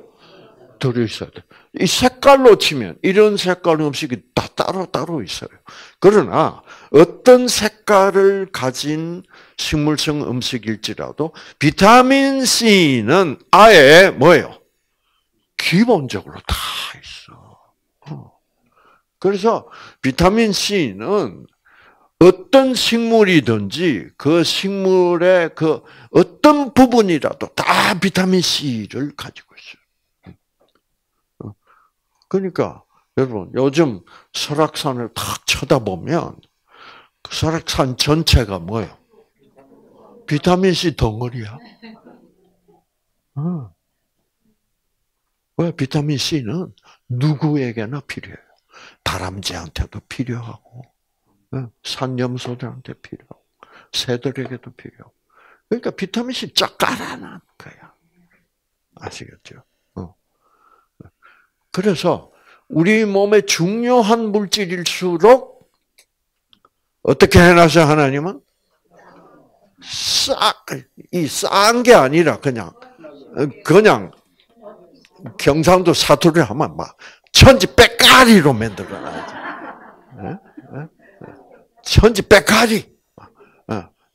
들어있어야 돼. 이 색깔로 치면 이런 색깔 음식이 다 따로 따로 있어요. 그러나 어떤 색깔을 가진 식물성 음식일지라도 비타민 C는 아예 뭐예요? 기본적으로 다 있어. 어. 그래서 비타민 C는 어떤 식물이든지 그 식물의 그 어떤 부분이라도 다 비타민 C를 가지고 있어요. 어. 그러니까 여러분 요즘 설악산을 탁 쳐다보면 그 설악산 전체가 뭐예요? 비타민 C 덩어리야. 어. 왜 비타민 C는 누구에게나 필요해요. 다람쥐한테도 필요하고, 산염소들한테 필요하고, 새들에게도 필요하고. 그러니까 비타민 C 쫙 깔아놓은 거야. 아시겠죠? 어. 그래서 우리 몸에 중요한 물질일수록 어떻게 해놨어요, 하나님은? 싹, 이싼 게 아니라 그냥, 그냥 경상도 사투리 하면 막 천지 빼까리로 만들어놔야지. 천지 빼까리.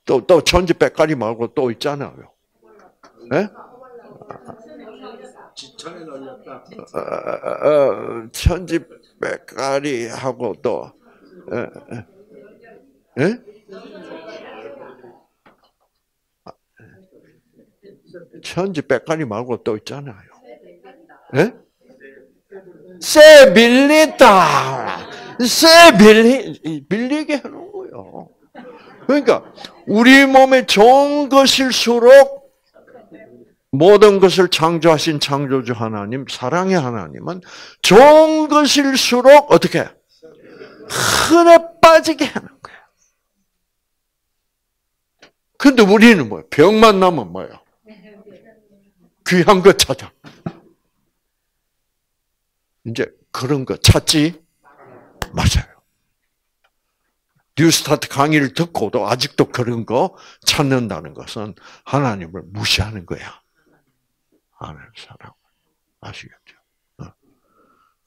또, 또 천지 빼까리 말고 또 있잖아요. 네? 천지 빼까리 하고 또, 예? 천지 빼까리 말고 또 있잖아요. 예? 쇠 빌리다. 쇠 빌리, 빌리게 하는 거예요. 그러니까, 우리 몸에 좋은 것일수록 모든 것을 창조하신 창조주 하나님, 사랑의 하나님은 좋은 것일수록 어떻게? 흔해 빠지게 하는 거예요. 근데 우리는 뭐예요? 병만 나면 뭐예요? 귀한 거 찾아. 이제 그런 거 찾지 맞아요. 뉴스타트 강의를 듣고도 아직도 그런 거 찾는다는 것은 하나님을 무시하는 거야. 하나님 사랑. 아시겠죠? 어.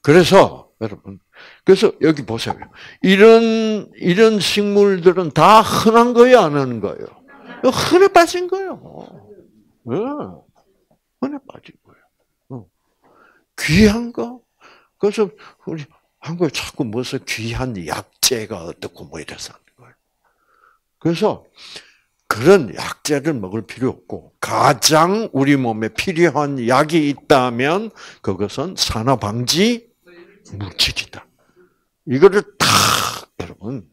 그래서 여러분, 그래서 여기 보세요. 이런 이런 식물들은 다 흔한 거예요, 안 하는 거예요? 흔해 빠진 거예요. 흔해 빠진 거예요. 귀한 거, 그래서 우리 한국에 자꾸 무슨 귀한 약재가 어떻고 뭐 이래서 하는 거예요. 그래서 그런 약재를 먹을 필요 없고 가장 우리 몸에 필요한 약이 있다면 그것은 산화 방지 물질이다. 이거를 다 여러분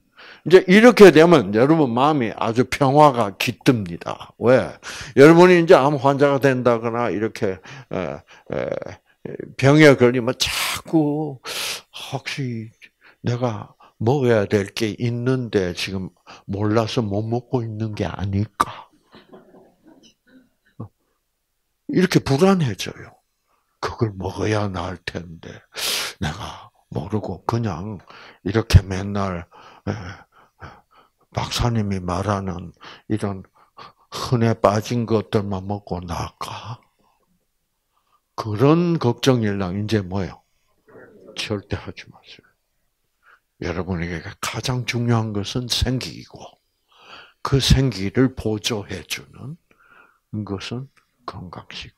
이제 이렇게 되면 여러분 마음이 아주 평화가 깃듭니다. 왜? 여러분이 이제 암 환자가 된다거나 이렇게 병에 걸리면 자꾸 혹시 내가 먹어야 될 게 있는데 지금 몰라서 못 먹고 있는 게 아닐까? 이렇게 불안해져요. 그걸 먹어야 나을 텐데 내가 모르고 그냥 이렇게 맨날 박사님이 말하는 이런 흔해 빠진 것들만 먹고 나까? 그런 걱정일랑 이제 뭐요? 절대 하지 마세요. 여러분에게 가장 중요한 것은 생기이고 그 생기를 보조해 주는 것은 건강식.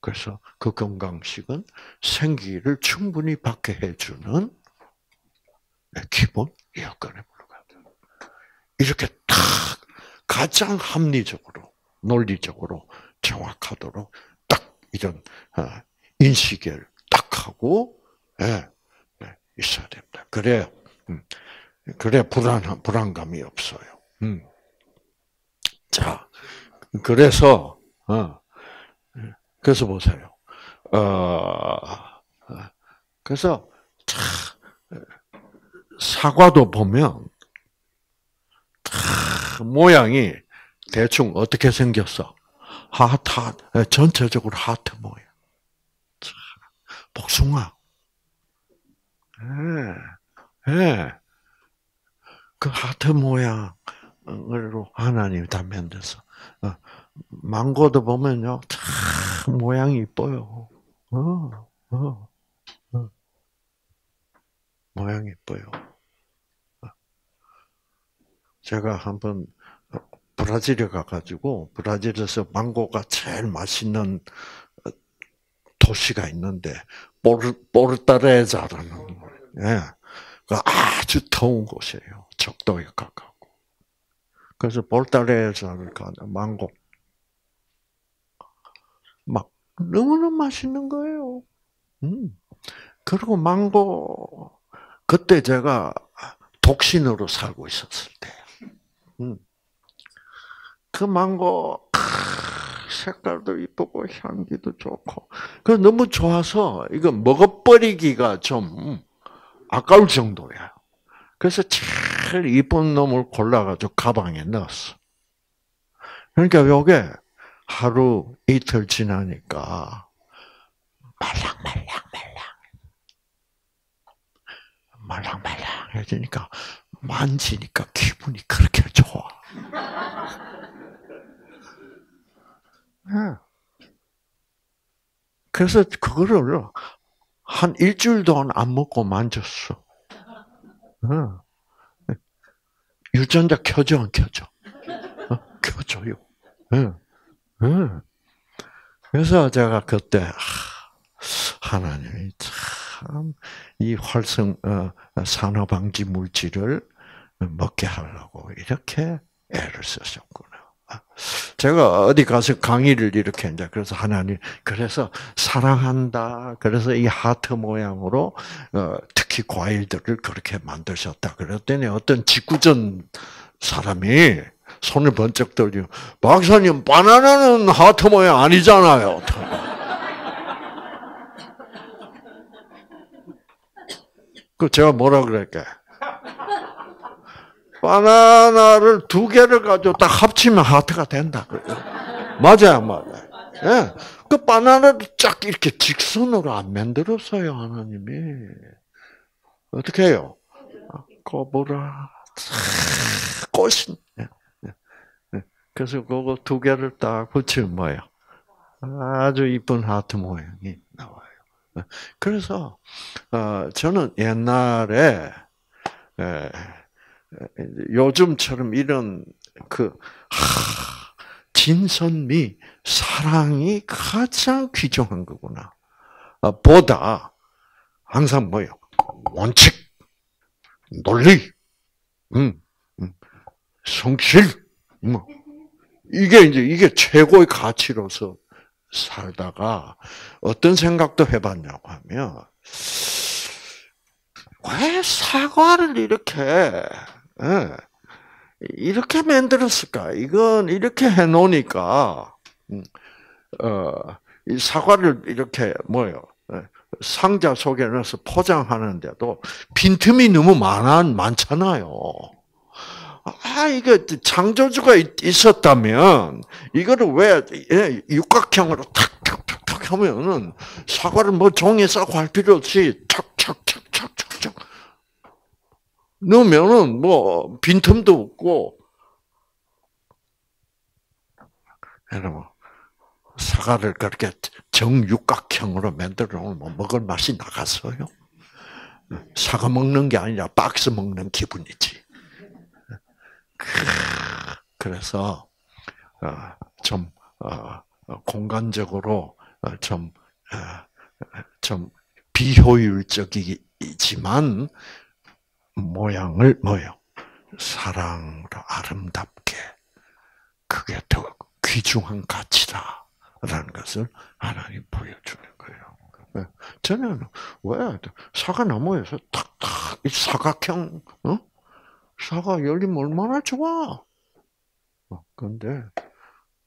그래서 그 건강식은 생기를 충분히 받게 해주는 기본 여건에 불과하다. 이렇게 딱 가장 합리적으로 논리적으로 정확하도록 딱 이런 어, 인식을 딱 하고 예, 예, 있어야 됩니다. 그래 음, 그래 불안 불안감이 없어요. 음. 자 그래서 어, 그래서 보세요. 어, 그래서 차, 사과도 보면 모양이 대충 어떻게 생겼어? 하트, 전체적으로 하트 모양. 복숭아. 예, 예. 그 하트 모양으로 하나님 다 만들어서. 어, 망고도 보면요, 참 모양이 이뻐요. 어, 어, 어. 모양이 이뻐요. 제가 한번 브라질에 가가지고 브라질에서 망고가 제일 맛있는 어, 도시가 있는데 포르 포르타레자라는 예, 그 아주 더운 곳이에요. 적도에 가깝고. 그래서 가는 망고 막 너무나 맛있는 거예요. 음. 그리고 망고 그때 제가 독신으로 살고 있었을 때. 음. 그 망고 색깔도 이쁘고 향기도 좋고 그 너무 좋아서 이거 먹어버리기가 좀 아까울 정도야. 그래서 제일 이쁜 놈을 골라가지고 가방에 넣었어. 그러니까 요게 하루 이틀 지나니까 말랑말랑말랑 말랑말랑해지니까 만지니까 기분이 그렇게 좋아. 네. 그래서 그거를 한 일주일 동안 안 먹고 만졌어. 네. 유전자 켜져 안 켜져? 어? 켜져요. 네. 그래서 제가 그때 하나님이 참 이 활성 어, 산화방지 물질을 먹게 하려고 이렇게 애를 쓰셨구나. 제가 어디 가서 강의를 이렇게 이제 그래서 하나님 그래서 사랑한다. 그래서 이 하트 모양으로 어, 특히 과일들을 그렇게 만드셨다. 그랬더니 어떤 직구전 사람이 손을 번쩍 들고 박사님 바나나는 하트 모양 아니잖아요. 그 제가 뭐라 그럴게? 바나나를 두 개를 가지고 딱 합치면 하트가 된다. 맞아요, 맞아요. 예. 그 바나나를 쫙 이렇게 직선으로 안 만들었어요, 하나님이. 어떻게 해요? 거보라, 꽃이. 예, 예, 예. 그래서 그거 두 개를 딱 붙이면 뭐예요? 아주 이쁜 하트 모양이 나와요. 그래서 어, 저는 옛날에 요즘처럼 이런 그 진선미 사랑이 가장 귀중한 거구나. 어, 보다 항상 뭐요? 원칙, 논리, 음, 음, 성실, 뭐 이게 이제 이게 최고의 가치로서 살다가 어떤 생각도 해봤냐고 하면 왜 사과를 이렇게 예. 이렇게 만들었을까? 이건 이렇게 해놓으니까 음, 어, 이 사과를 이렇게 뭐요? 예, 상자 속에 넣어서 포장하는데도 빈틈이 너무 많아 많잖아요. 아, 이게 창조주가 있었다면 이거를 왜 예, 육각형으로 탁탁탁탁 하면은 사과를 뭐 종이에 싸고 할 필요 없이 탁탁탁탁탁탁 넣으면은 뭐 빈틈도 없고 여러분 사과를 그렇게 정육각형으로 만들어 놓으면 뭐 먹을 맛이 나갔어요. 사과 먹는 게 아니라 박스 먹는 기분이지. 그래서 어, 좀 어, 공간적으로 좀좀 어, 좀 비효율적이지만 모양을 뭐요? 사랑으로 아름답게 그게 더 귀중한 가치다 라는 것을 하나님 보여주는 거예요. 네. 저는 왜 사과나무에서 탁탁 이 사각형 어? 사과 열리면 얼마나 좋아. 어, 그런데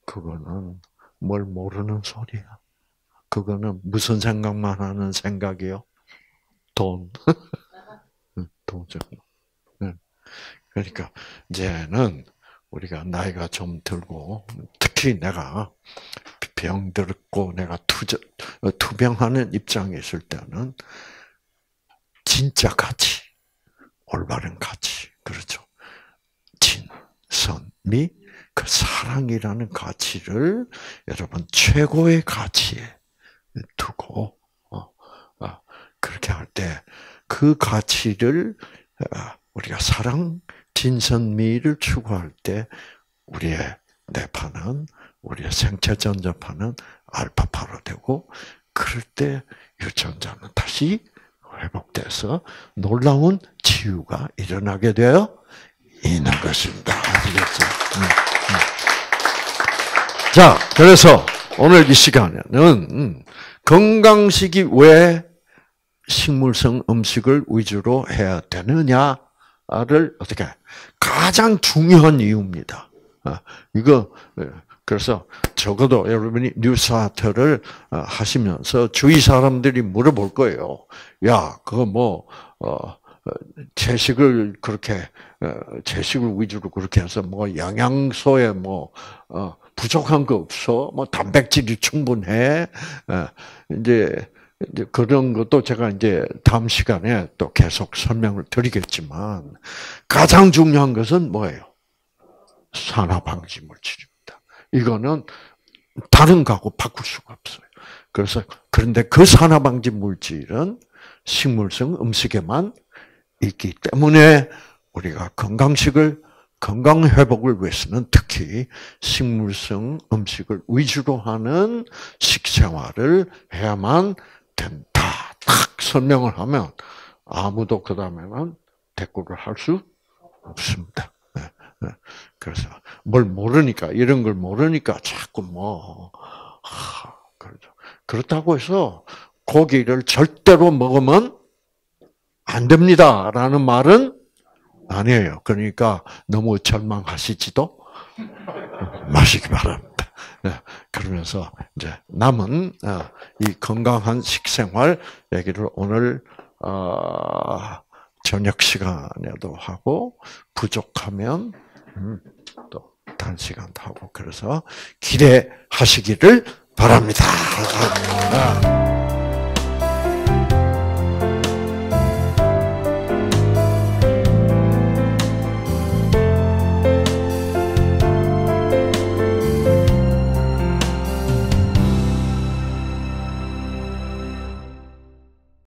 그거는 뭘 모르는 소리야. 그거는 무슨 생각만 하는 생각이요? 돈. 돈. 네. 그러니까 이제는 우리가 나이가 좀 들고 특히 내가 병들고 내가 투저, 투병하는 입장에 있을 때는 진짜 가치, 올바른 가치, 그렇죠. 진, 선, 미, 그 사랑이라는 가치를 여러분 최고의 가치에 두고 어, 어, 그렇게 할 때 그 가치를 어, 우리가 사랑, 진선미를 추구할 때 우리의 뇌파는 우리의 생체 전자파는 알파파로 되고 그럴 때 유전자는 다시 회복돼서 놀라운 치유가 일어나게 되어 있는 것입니다. 아시겠죠? 음, 음. 자, 그래서 오늘 이 시간에는 음, 건강식이 왜 식물성 음식을 위주로 해야 되느냐를 어떻게 가장 중요한 이유입니다. 아, 이거 예, 그래서 적어도 여러분이 뉴스타트를 어, 하시면서 주위 사람들이 물어볼 거예요. 야, 그거 뭐 어, 채식을 그렇게 채식을 위주로 그렇게 해서 뭐 영양소에 뭐 어, 부족한 거 없어? 뭐 단백질이 충분해? 이제 그런 것도 제가 이제 다음 시간에 또 계속 설명을 드리겠지만 가장 중요한 것은 뭐예요? 산화 방지 물질입니다. 이거는 다른 거하고 바꿀 수가 없어요. 그래서 그런데 그 산화 방지 물질은 식물성 음식에만 있기 때문에 우리가 건강식을 건강 회복을 위해서는 특히 식물성 음식을 위주로 하는 식생활을 해야만 된다. 딱 설명을 하면 아무도 그 다음에는 대꾸를 할수 없습니다. 네, 네. 그래서 뭘 모르니까 이런 걸 모르니까 자꾸 뭐 하, 그렇죠. 그렇다고 해서 고기를 절대로 먹으면 안 됩니다라는 말은 아니에요. 그러니까 너무 절망하시지도 마시기 바랍니다. 네, 그러면서 이제 남은 어, 이 건강한 식생활 얘기를 오늘 어, 저녁 시간에도 하고 부족하면 음, 또 단시간도 하고 그래서 기대하시기를 바랍니다.